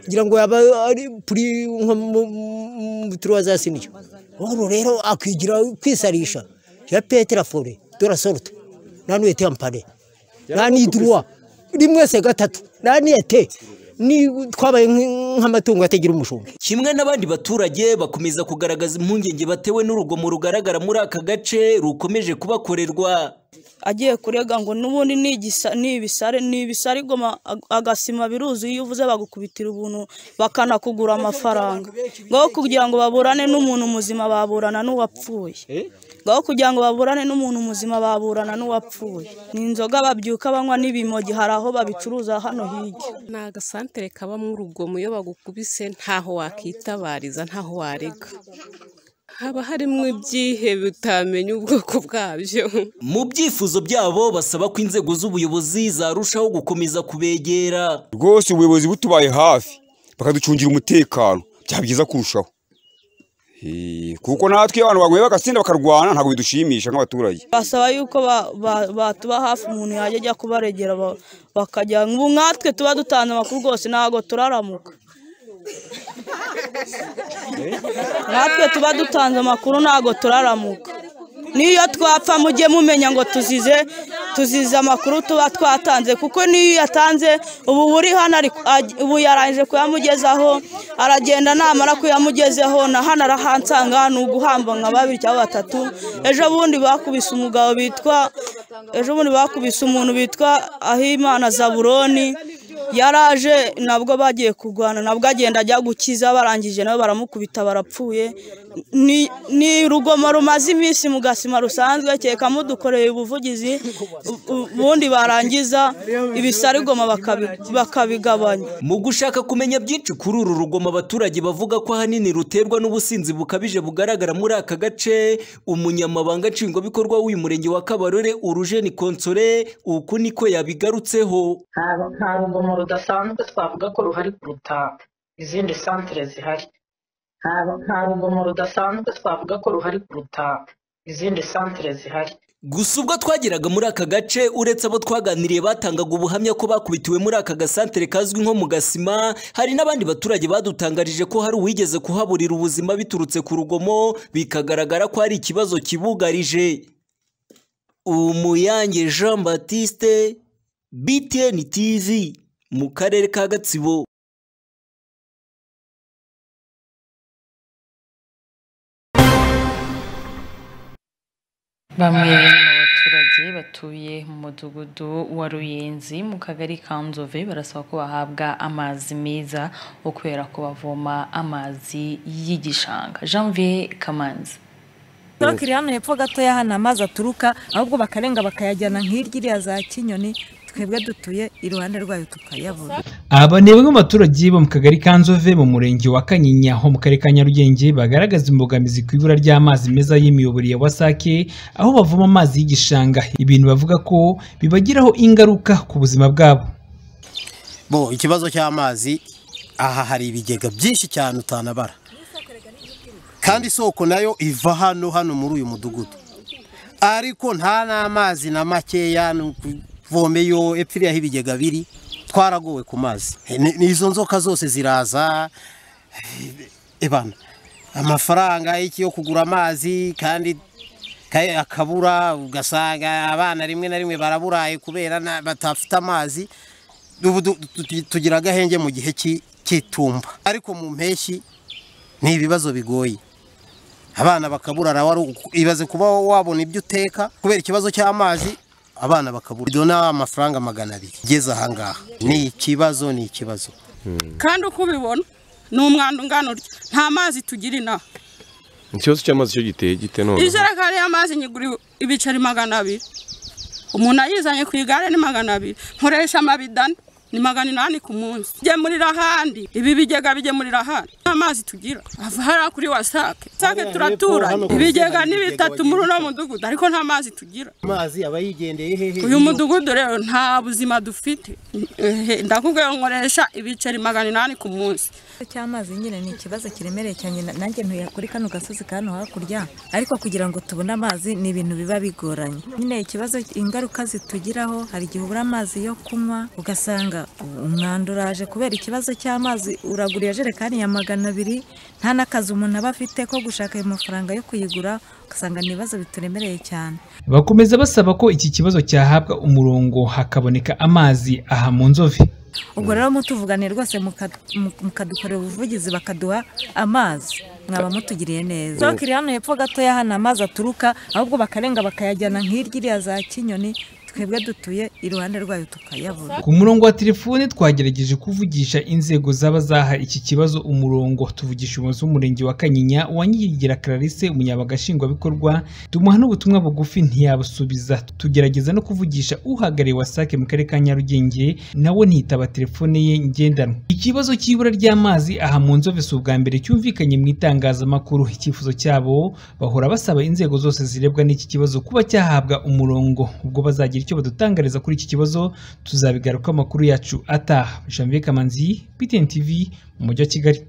Ngira ngo yaba ari mu turuwa za siniya. Ubu rero akwigira kwisarisha. Ya petera fore dora soruta nani wete ampare. Nani duruwa rimwe se gatatu. Nani ete. Ni twabaye nk'amatungo atagira umushumba. Kimwe n'abandi baturage bakomeza kugaragaza impungenge batewe n'urugomo rugaragara muri aka gace rukomeje kubakorerwa. Agiye kurega ngo n'ubundi ni igisa- ni ibisare ni ibisare igoma ag- agasima biruzi iyo uvuze bagukubitira ubuntu bakanakugura amafaranga. Ngaho kugira ngo baburane n'umuntu muzima baburana n'uwapfuye. Ngaho kugira ngo baburane n'umuntu muzima baburana n'uwapfuye. Ni inzoga babyuka banywa n'ibimogi hari aho babicuruza hano hirya. Ni agasantere kabamo urugomo iyo bagukubise ntaho wakitabariza ntaho warega. Haba harimo ibyihebe utamenya ubwoko bwabyo? Mu byifuzo byabo basaba ko inzego z'ubuyobozi zarushaho gukomeza kubegera. Rwose ubuyobozi butubaye hafi bakaducungira umutekano. Byaba byiza kurushaho. Kuko natwe abantu baguye bagasinda bakarwana ntabwo bidushimisha nk'abaturage. Basaba yuko ba- ba- batuba hafi umuntu yajya ajya kubaregera ba- bakajya ubu nkatwe tuba dutanze amakuru rwose ntabwo turaramuka. Natwe tuba dutanze amakuru ntabwo turaramuka. N'iyo twapfa mujye mumenya ngo tuzize tuzize amakuru tuba twatanze. Kuko n'iyo yatanze ubu buri hano ubu yarangije kuyamugezaho aragenda namara kuyamugezeho na hano arahansanga ni uguhamba nka babiri cyangwa batatu. Ejo bundi bakubise umugabo bitwa ejo bundi bakubise umuntu bitwa ahimana zaburoni yaraje nabwo bagiye kurwana nabwo agenda ajya gukiza barangije nabo baramukubita barapfuye. Ni ni urugomo rumaze iminsi mu gasima rusanzwe keka mudukoreye ubuvugizi ubundi barangiza ibisarigoma bakabi- bakabigabanya. Mu gushaka kumenya byinshi kuri uru rugomo abaturage bavuga ko ahanini ruterwa n'ubusinzi bukabije bugaragara muri aka gace. Umunyamabanga nshingwabikorwa w'uyu murenge wa kabarore urujeni konsore uku niko yabigarutseho. Nta rugomo rudasanzwe twavuga ko ruhari kuruta izindi santere zihari. Nta rugomo rudasanzwe twavuga ko ruhari kuruta izindi santere zihari. Gusa ubwo twageraga muri aka gace uretse abo twaganiriye batangaga ubuhamya ko bakubitiwe muri aka gasantere kazwi nko mu gasima hari n'abandi baturage badutangarije ko hari uwigeze kuhaburira ubuzima biturutse ku rugomo bikagaragara ko hari ikibazo kibugarije. Umuyange jean batiste btn tv mu karere ka gatsibo. Bamwe mu baturage batuye mu mudugudu wa ruyenzi mu kagari ka nzove barasaba ko bahabwa amazi meza wo kubera ko bavoma amazi y'igishanga. Janvier kamanzi. Sitoke iri hano hepfo gatoya hano amazi aturuka ahubwo bakarenga bakayajyana nk'irya iriya za kinyoni twebwe dutuye iruhande rwayo tukayabura aba ni bamwe mu baturage bo mu kagari ka nzove mu murenge wa kanyinya ho mu karere ka nyarugenge bagaragaza imbogamizi ku ibura ry'amazi meza y'imiyoboro ya wasake aho bavoma amazi y'igishanga. Ibintu bavuga ko bibagiraho ingaruka ku buzima bwabo. Bo ikibazo cy'amazi aha hari ibigega byinshi cyane utanabara. Kandi isoko na yo iva hano hano muri uyu mudugudu. Ariko nta n'amazi na makeya ni ukuvomeyo epfo iriya ibigega biri twaragowe ku mazi. Izo nzoka zose ziraza ebana amafaranga yo kugura amazi kandi ka- akabura ugasanga abana rimwe na rimwe baraburaye kubera batafite amazi tugira agahenge mu gihe cy'i- cy'itumba ariko mu mpeshyi ni ibibazo bigoye. Abana bakaburara wari ibaze kuba wabona ibyo uteka kubera ikibazo cy'amazi abana bakabura. Idona amafaranga magana abiri. Igeze ahangaha ni ikibazo ni ikibazo. Kandi uko ubibona ni umwanda ungana utya nta mazi tugira inaha. Ikibazo cy'amazi cyo giteye gite none ijerekani y'amazi nyigura ibiceri magana abiri. Umuntu ayizanye ku igare ni magana abiri. Nkoresha amabidani ni magana inani ku munsi. Gemurira ahandi. Ibi bigega bigemurira ahandi. Nta mazi tugira. Ava hariya kuri wasake wasake turaturanye ibigega ni bitatu muri uno mudugudu. Ariko nta mazi tugira. Amazi aba yigendeye hehe? Uyu mudugudu rero nta buzima dufite. Ngo nkoresha ibiceri magana inani ku munsi. Cy'amazi nyine ni ikibazo kiremereye cyane. Na- nanjye ntuye kuri kano gasozi ka hano hakurya ariko kugira ngo tubone amazi ni ibintu biba bigoranye. Nyine ikibazo ingaruka zitugiraho hari igihe ubura amazi yo kunywa ugasanga umwanda uraje. Kubera ikibazo cy'amazi uragura iyo jerekani ya magana abiri nta n'akazi umuntu aba afite ko gushaka ayo mafaranga yo kuyigura ugasanga ni ibibazo bituremereye cyane. Bakomeza basaba ko iki kibazo cyahabwa umurongo hakaboneka amazi aha mu nzove ubwo rero mutuvugane rwose muka- mu- mukadukorera ubuvugizi bakaduha amazi. Mwaba mutugiriye neza. Hano hepfo gatoya hano amazi aturuka ahubwo bakarenga bakayajyana nk'irya iriya za kinyoni twebwe dutuye iruhande rwayo tukayabura ku murongo wa telefone twagerageje kuvugisha inzego zaba zaha iki kibazo umurongo. Tuvugisha umuyobozi w'umurenge wa kanyinya uwanyigira clarisse umunyabanga nshingwabikorwa tumuha n'ubutumwa bugufi ntiyabusubiza tugerageza no kuvugisha uhagarariye wasake mu karere ka nyarugenge nawe ntitaba telefone ye ngendanwa. Ikibazo cy'ibura ry'amazi aha mu nzove si ubwa mbere cyumvikanye mu itangazamakuru. Icyifuzo cyabo bahora basaba inzego zose zirebwa n'iki kibazo kuba cyahabwa umurongo ubwo bazagira icyo badutangariza kuri iki kibazo tuzabigaruka amakuru yacu. Ataha. Janvier kamanzi btn tv mu mujyi wa kigali.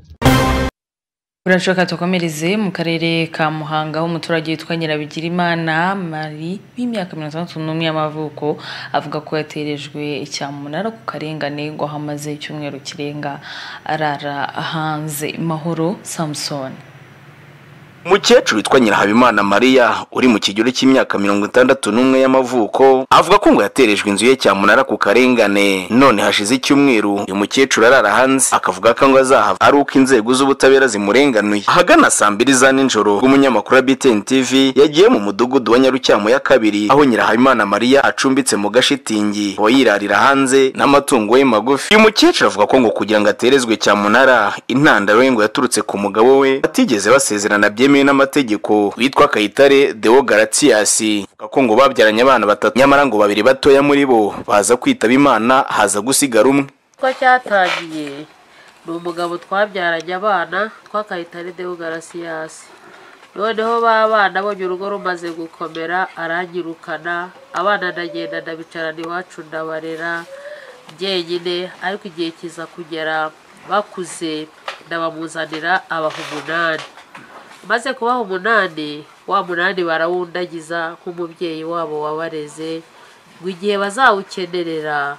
Urashoka tukomereze mu karere ka Muhanga aho umuturage witwa Nyirabigirimana Marie w'imyaka mirongo itandatu n'umwe y'amavuko avuga ko yaterejwe icyamunara ku karengane ngo hamaze icyumweru kirenga arara hanze. Mahoro Samson. Umukecuru witwa nyirahabimana mariya uri mu kigero cy'imyaka mirongo itandatu n'umwe y'amavuko avuga ko ngo yaterejwe inzu ye cyamunara ku karengane. None hashize icyumweru uyu mukecuru arara hanze akavuga ko ngo azahava. Ari uko inzego z'ubutabera zimurenganuye. Ahagana saa mbiri za nijoro umunyamakuru wa btn tv yagiye mu mudugudu wa nyarucyamo ya kabiri aho nyirahabimana mariya acumbitse mu gashitingi. Aho yirarira hanze n'amatungo ye magufi. Uyu mukecuru avuga ko ngo kugira ngo aterezwe cyamunara intandaro ye ngo yaturutse ku mugabo we batigeze basezerana byemewe n'amategeko witwa kayitare deo garatiyasi ko ngo babyaranye abana batatu nyamara ngo babiri batoya muri bo baza kwitaba imana haza gusigara umwe. Ko cyatangiye ni umugabo twabyaranye abana twakahitare deo garasiyasi noneho ba bana bonye urugo rumaze gukomera aranyirukana abana ndagenda ndabicarana iwacu ndabarera jyenyine ariko igihe kiza kugera bakuze ndabamuzanira abaha umunani. Maze kubaha umunani wa munani barawundagiza nk'umubyeyi wabo wabareze ngo igihe bazawukenerera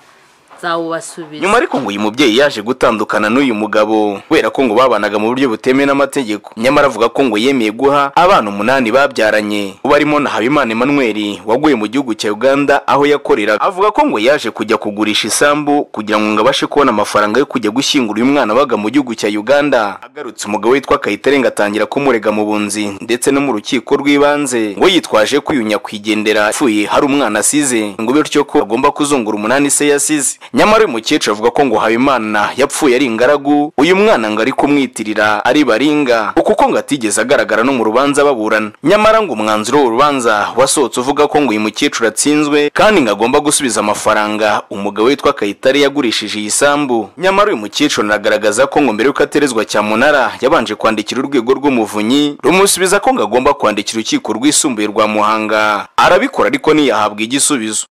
zawubasubiza nyuma ariko ngo uyu mubyeyi yaje gutandukana n'uyu mugabo kubera ko ngo babanaga mu buryo butemewe n'amategeko. Nyamara avuga ko ngo yemeye guha abana umunani babyaranye. Barimo na habimana emmanuel waguye mu gihugu cya uganda aho yakoreraga avuga ko ngo yaje kujya kugurisha isambu kugira ngo abashe kubona amafaranga yo kujya gushyingura uyu mwana wabaga mu gihugu cya uganda. Agarutse umugabo witwa kayitarenga atangira kumurega mu bunzi ndetse no mu rukiko rw'ibanze. Ngo yitwaje ko uyu nyakwigendera yapfuye hari umwana asize. Ngo bityo ko agomba kuzungura umunani se yasize. Nyamara uyu mukecuru avuga ko ngo habimana yapfuye ari ingaragu uyu mwana ngo ari kumwitirira ari baringa. Kuko ngo atigeze agaragara no mu rubanza baburana. Nyamara ngo umwanzuro w'urubanza wasohotse uvuga ko ngo uyu mukecuru atsinzwe kandi ngo agomba gusubiza amafaranga. Umugabo witwa kayitare yagurishije iyi sambu. Nyamara uyu mukecuru anagaragaza ko ngo mbere y'uko aterezwa cyamunara yabanje kwandikira urwego rw'umuvunyi rumusubiza ko ngo agomba kwandikira urukiko rwisumbuye rwa muhanga. Arabikora ariko ntiyahabwa igisubizo.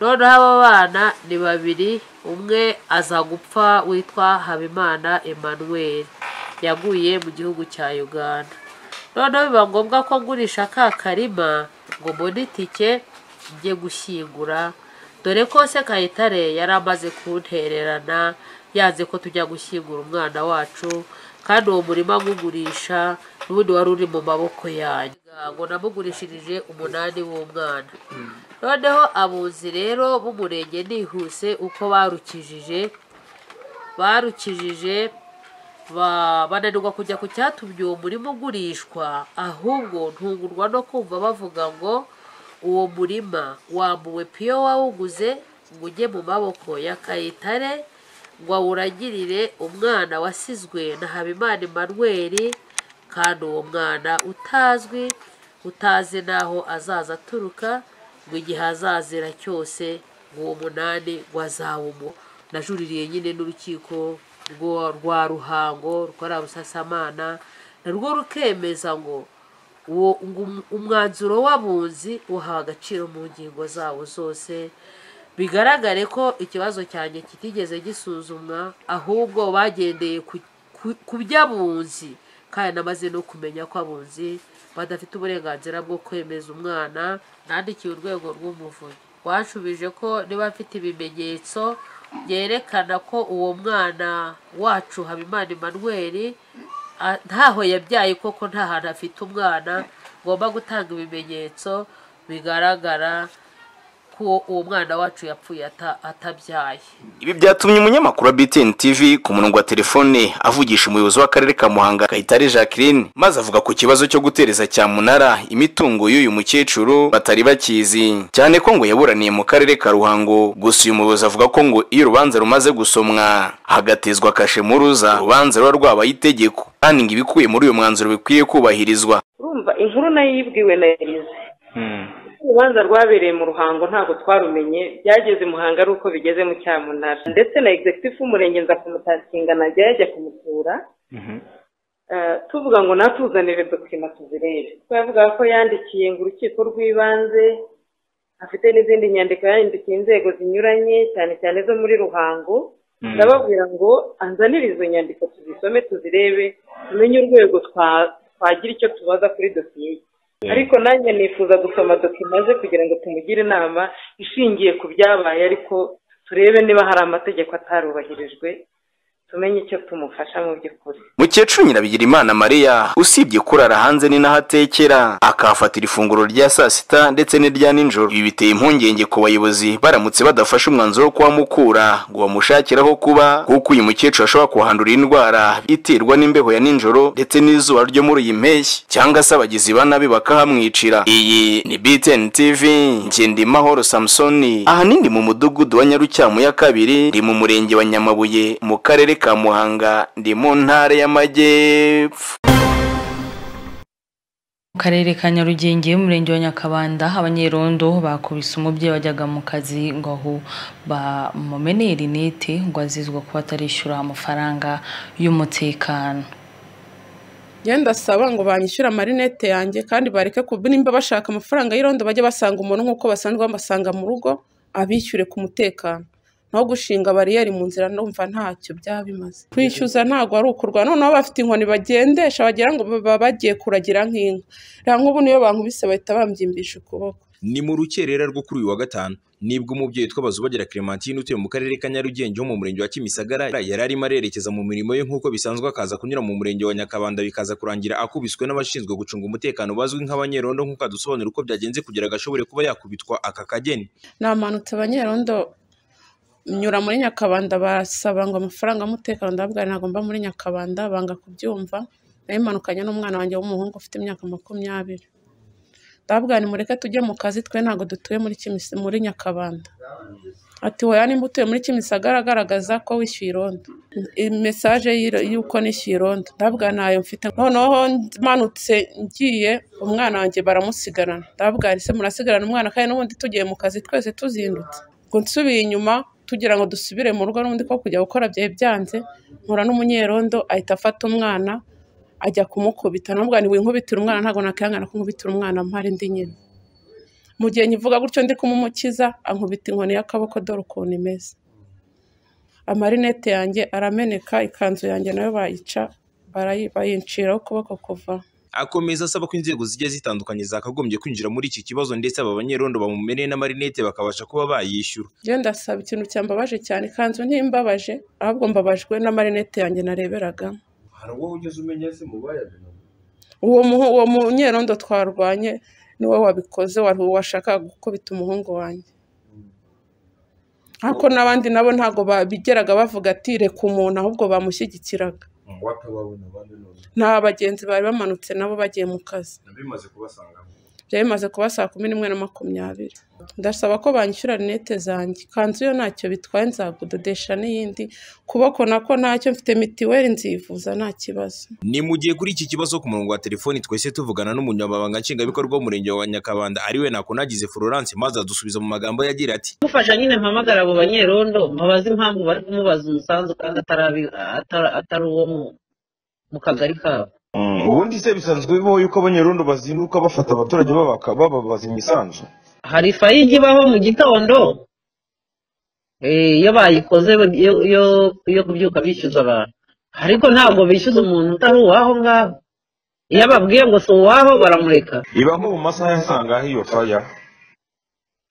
Noneho abo bana ni babiri umwe aza gupfa witwa habimana emmanuel. Yaguye mu gihugu cya uganda. Noneho biba ngombwa ko ngurisha ka karima ngo mbone itike njye gushyingura. Dore ko se kayitare yari amaze kuntererana yanze ko tujya gushyingura umwana wacu kandi uwo murima nkugurisha n'ubundi wari uri mu maboko yanjye. Ngo namugurishirije umunani w'umwana. Noneho abuzi rero b'umurenge nihuse uko barukijije. Barukijije bananirwa kujya ku cyatumye uwo murima ugurishwa. Ahubwo ntungurwa no kumva bavuga ngo uwo murima wambuwe piyo wawuguze ngo ujye mu maboko ya kayitare ngo awuragirire umwana wasizwe na habimana emmanuel kandi uwo mwana utazwi utazi n'aho azaza aturuka ngo igihe azazira cyose uwo munani ngo azawumo najuririye nyine n'urukiko rwa ruhango rwa rusasamana narwo rukemeza ngo uwo umwanzuro w'abunzi uhawe agaciro mu ngingo zawo zose. Bigaragare ko ikibazo cyanjye kitigeze gisuzumwa ahubwo bagendeye ku by'abunzi. Kandi namaze no kumenya ko abunzi badafite uburenganzira bwo kwemeza umwana nandikiye urwego rw'umuvunyi washubije ko niba afite ibimenyetso byerekana ko uwo mwana wacu habimana emmanuel ntaho yabyaye koko nta hantu afite umwana ngomba gutanga ibimenyetso bigaragara ko uwo mwana wacu yapfuye atabyaye. Ibi byatumye umunyamakuru wa BTN TV ku murongo wa telefone avugisha umuyobozi w'akarere ka Muhanga Kayitare Jacqueline maze avuga ku kibazo cyo gutereza cyamunara imitungo y'uyu mukecuru batari bakizi. Cyane ko ngo yaburaniye mu karere ka Ruhango gusa uyu muyobozi avuga ko ngo iyo urubanza rumaze gusomwa hagatezwa kashe muruza urubanza ruba rwabaye itegeko kandi ngo ibikubiye muri uyu mwanzuro bikwiye kubahirizwa. Urumva inkuru na yo yibwiwe na Elize. Urubanza rwabereye mu ruhango ntabwo twarumenye. Byageze muhanga ari uko bigeze mu cyamunara. Ndetse na executive w'umurenge nza kumutakinga najya yajya kumutura. Tuvuga ngo natuzanire dokima tuzirebe. Kuko yavugaga ko yandikiye ngo urukiko rw'ibanze afite n'izindi nyandiko yandikiye inzego zinyuranye cyane cyane zo muri ruhango. Ndababwira ngo anzanire izo nyandiko tuzisome tuzirebe tumenye urwego twagira icyo tubaza kuri dosiye ye ariko nanjye nifuza gusoma dokima ze kugira ngo tumugire inama ishingiye ku byabaye ariko turebe niba hari amategeko atarubahirijwe. Tumenye icyo tumufasha mu by'ukuri. Mukecuru nyirabigirimana mariya usibye kurara hanze ni naho atekera. Akahafatira ifunguro rya saa sita ndetse n'irya nijoro. Ibi biteye impungenge ku bayobozi baramutse badafashe umwanzuro wo kuhamukura ngo bamushakire aho kuba kuko uyu mukecuru ashobora kuhandura indwara iterwa n'imbeho ya nijoro ndetse n'izuba ryo muri iyi mpeshyi cyangwa se abagizi ba nabi bakahamwicira. Iyi ni BTN TV Ngendimahoro Samsoni ahanini mu mudugudu wa Nyarukyamu ya kabiri ndi mu murenge wa Nyamabuye mu karere ka Muhanga ndi mu ntara y'Amajyepfo. Mu karere ka nyarugenge umurenge wa nyakabanda abanyerondo bakubise umubyeyi wajyaga mu kazi ngo aho bamumenera inete ngo azizwa kuba atarishyura amafaranga y'umutekano. Genda asaba ngo banyishyure amarinete yanjye kandi bareke nimba bashaka amafaranga y'irondo bajye basanga umuntu nk'uko basanzwe bamusanga mu rugo abishyure ku mutekano. Naho gushinga bariyeri mu nzira ndumva ntacyo byaba bimaze kwishyuza ntabwo ari ukurwa. Noneho bafite inkoni bagendesha bagira ngo baba bagiye kuragira nk'inka. Rero nk'ubu niyo bankubise bahita bambyimbisha ukuboko. Ni mu rukerera rwo kuri uyu wa gatanu. Nibwo umubyeyi tw'abazubagira Clementine utuye mu karere ka Nyarugenge ho mu murenge wa Kimisagara yari arimo arerekeza mu mirimo ye nk'uko bisanzwe akaza kunyura mu murenge wa Nyakabanda bikaza kurangira akubiswe n'abashinzwe gucunga umutekano bazwi nk'abanyerondo nk'uko adusobanura uko byagenze kugira ngo ashobore kuba yakubitwa aka kageni. Namanutse abanyerondo nyura muri nyakabanda basaba ngo amafaranga y'umutekano ndababwira ntabwo mba muri nyakabanda banga kubyumva. Nayo manukanye n'umwana wanjye w'umuhungu ufite imyaka makumyabiri. Ndababwira nimureke tujye mu kazi twe ntabwo dutuye muri muri nyakabanda. Ati wowe nimba utuye muri kimisagara agaragaza ko wishyuye irondo mesaje y'uko nishyuye irondo ndababwira ntayo mfite noneho manutse ngiye umwana wanjye baramusigarana. Ndababwira ese murasigarana umwana? Kandi n'ubundi tugiye mu kazi twese tuzindutse. Ngo nsubiye inyuma tugira ngo dusubire mu rugo n'ubundi ko kujya gukora byari byanze mpura n'umunyerondo ahita afata umwana ajya kumukubita. Namubwira ni winkubitira umwana ntabwo nakihangana ko nkubitira umwana mpari indi nyine mu gihe nkivuga gutyo ndi kumumukiza ankubita inkoni y'akaboko dore ukuntu imeze. Amarinete yanjye arameneka ikanzu yanjye na yo bayica bayinciraho ukuboko kuva akomeza asaba ko inzego zigiye zitandukanye zakagombye kwinjira muri iki kibazo ndetse aba banyerondo bamumereye n'amarinete bakabasha kuba bayishyura. Njyewe ndasaba ikintu cyambabaje cyane ikanzu ntimbabaje ahubwo mbabajwe n'amarinete yanjye nareberagamo. Hari uwo ugeze umenya se mu uwo munyerondo twarwanye ni we wabikoze wari washakaga gukubita umuhungu wanjye. Ariko n'abandi nabo ntabwo babigeraga bavuga ati reka umuntu ahubwo bamushyigikiraga. Nta bagenzi bari bamanutse nabo bagiye mu kazi. Bimaze kubasanga byari bimaze kuba saa kumi n'imwe na makumyabiri ndasaba ko banyishyura rinete zanjye. Ikanzu yo ntacyo bitwaye nzagudodesha n'iyindi. Kuboko nako ntacyo mfite mitiweli nzivuza nta kibazo. Ni mu gihe kuri iki kibazo ku murongo wa telefoni twese tuvugana n'umunyamabanga nshingwabikorwa w'umurenge wa nyakabanda ari we nakunagize florence maze adusubiza mu magambo ye agira ati mufasha nyine mpamagara abo banyerondo mbabaze impamvu bari kumubaza umusanzu kandi atari uwo mu kagari kabo. Ubundi se bisanzwe bibaho yuko abanyerondo bazinduka bafata abaturage bababaza imisanzu hari fayigi ibaho mu gitondo? Eh, iyo bayikoze yo- kubyuka bishyuza abantu. Ariko ntabwo bishyuza umuntu utari uwaho ngaho. Iyo ababwiye ngo si uwaho baramureka. Iba nko mu masaha ya sangahe iyo faya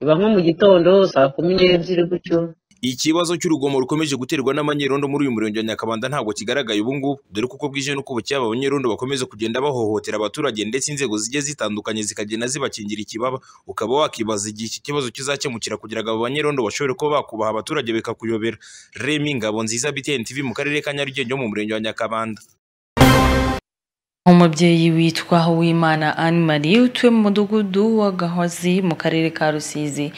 iba nko mu gitondo saa kumi n'ebyiri gutyo. Ikibazo cy'urugomo rukomeje guterwa n'abanyerondo muri uyu murenge wa nyakabanda ntabwo kigaragaye ubu ngubu. Dore kuko bwije n'uko bukeye aba banyerondo bakomeza kugenda bahohotera abaturage ndetse inzego zigiye zitandukanye zikagenda zibakingira ikibaba. Ukaba wakibaza igihe iki kibazo kizakemukira kugira ngo abo banyerondo bashobore kuba bakubaha abaturage bikakuyobera remi ngabo nziza btn tv mu karere ka nyarugenge mu murenge wa nyakabanda. Umubyeyi witwa Uwimana Anne Marie utuye mu mudugudu wa Gahozi mu karere ka Rusizi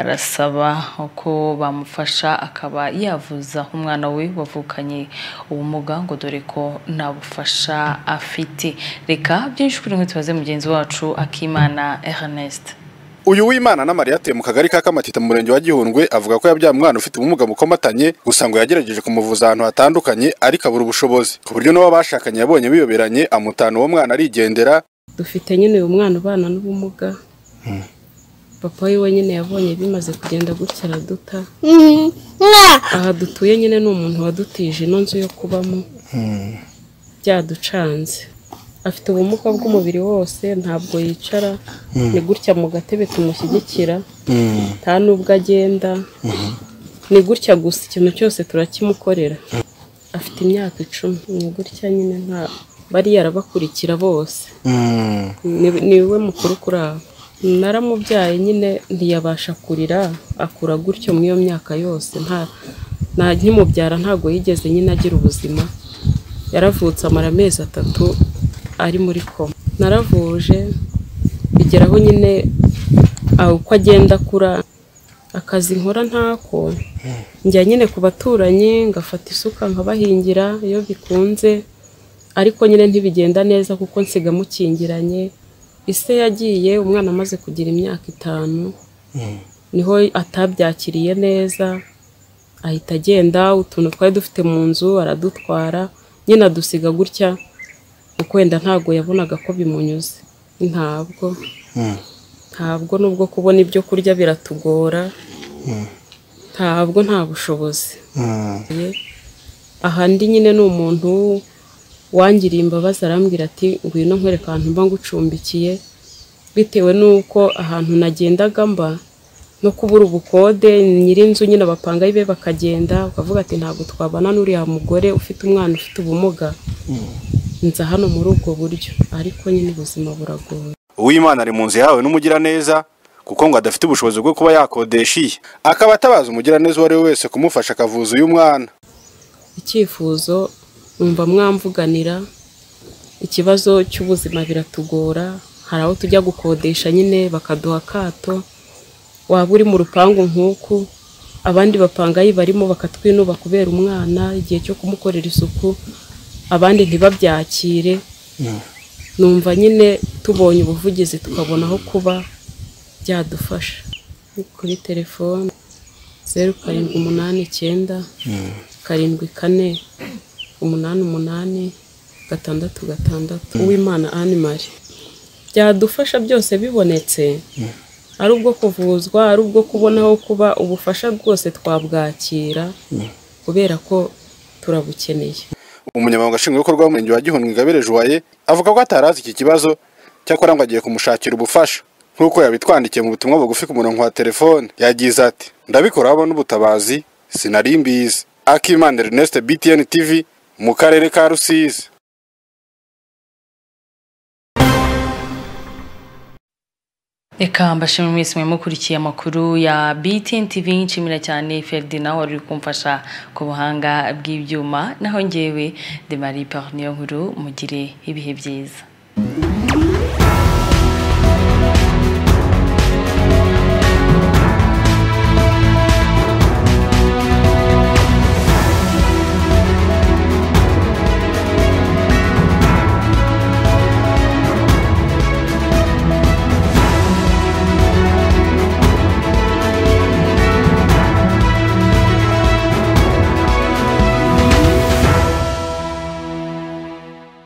arasaba ko bamufasha akaba yavuza umwana we wavukanye ubumuga ngo dore ko nta bufasha afite. Reka byinshi kuri nkweto tubaze mugenzi wacu Akimana Ernest. Uyu w'imana na mariya atuye mu kagari ka kamatita mu murenge wa gihundwe avuga ko yabyaye umwana ufite ubumuga bukomatanye gusa ngo yagerageje kumuvuza ahantu hatandukanye ariko abura ubushobozi. Ku buryo n'uwo bashakanye yabonye biyoberanye amutana uwo mwana arigendera. Dufite nyine uyu mwana ubana n'ubumuga. Papa we wenyine yabonye bimaze kugenda gutya araduta aha dutuye nyine ni umuntu wadutije ino nzu yo kubamo. Byaducanze. Afite ubumuga bw'umubiri wose ntabwo yicara ni gutya mu gatebe tumushyigikira nta n'ubwo agenda ni gutya gusa ikintu cyose turakimukorera. Afite imyaka icumi ni gutya nyine nta bariya arabakurikira bose. Ni- we mukuru kuri abo. Naramubyaye nyine ntiyabasha kurira akura gutyo muri iyo myaka yose. Nta nta nkimubyara ntabwo yigeze nyine agira ubuzima. Yaravutse amara amezi atatu ari muri koma naravuje bigeraho nyine uko agenda akura akazi nkora ntako. Njya nyine ku baturanyi ngafata isuka nkabahingira iyo bikunze. Ariko nyine ntibigenda neza kuko nsiga mukingiranye. Ise yagiye umwana amaze kugira imyaka itanu ni ho atabyakiriye neza. Ahita agenda utuntu twari dufite mu nzu aradutwara. Nyine adusiga gutya. Kuko wenda ntabwo yabonaga ko bimunyuze. Ntabwo. Ntabwo nubwo kubona ibyo kurya biratugora. Ntabwo nta bushobozi. Aha ndi nyine ni umuntu wangiriye imbabazi arambwira ati ngwino nkwereka ahantu mba ngucumbikiye. Bitewe n'uko ahantu nagendaga mba no kubura ubukode nyir'inzu nyine abapangayi be bakagenda ukavuga ati ntabwo twabana n'uriya mugore ufite umwana ufite ubumuga. Nza hano muri ubwo buryo ariko nyine ubuzima buragoye. Uwimana ari mu nzu yahawe n'umugiraneza kuko ngo adafite ubushobozi bwo kuba yakodesha iye akaba atabaza umugiraneza uwo ari we wese kumufasha akavuza uyu mwana. Icyifuzo numva mwamvuganira ikibazo cy'ubuzima biratugora hari aho tujya gukodesha nyine bakaduha akato waba uri mu rupangu nk'uku abandi bapangayi barimo bakatwinuba kubera umwana igihe cyo kumukorera isuku abandi ntibabyakire. Numva nyine tubonye ubuvugizi tukabona aho kuba byadufasha. Kuri telefone zeru karindwi umunani icyenda karindwi kane umunani umunani gatandatu gatandatu uwimana animari byadufasha byose bibonetse. Ari ubwo kuvuzwa ari ubwo kubona aho kuba ubufasha bwose twabwakira kubera ko turabukeneye. Umunyamabanga nshingwabikorwa w'umurenge wa gihundwe ingabire joye avuga ko atarazi iki kibazo cyakora ngo agiye kumushakira ubufasha. Nk'uko yabitwandikiye mu butumwa bugufi ku murongo wa telefone yagize ati ndabikora habona ubutabazi sinari mbizi. Akimana ernest btn tv mu karere ka rusizi. Reka mbashimire mwese mwe mukurikiye amakuru ya BTN TV nshimira cyane Ferdinand wari kumfasha ku buhanga bw'ibyuma. Naho ngewe de Marie nkuru mugire ibihe byiza.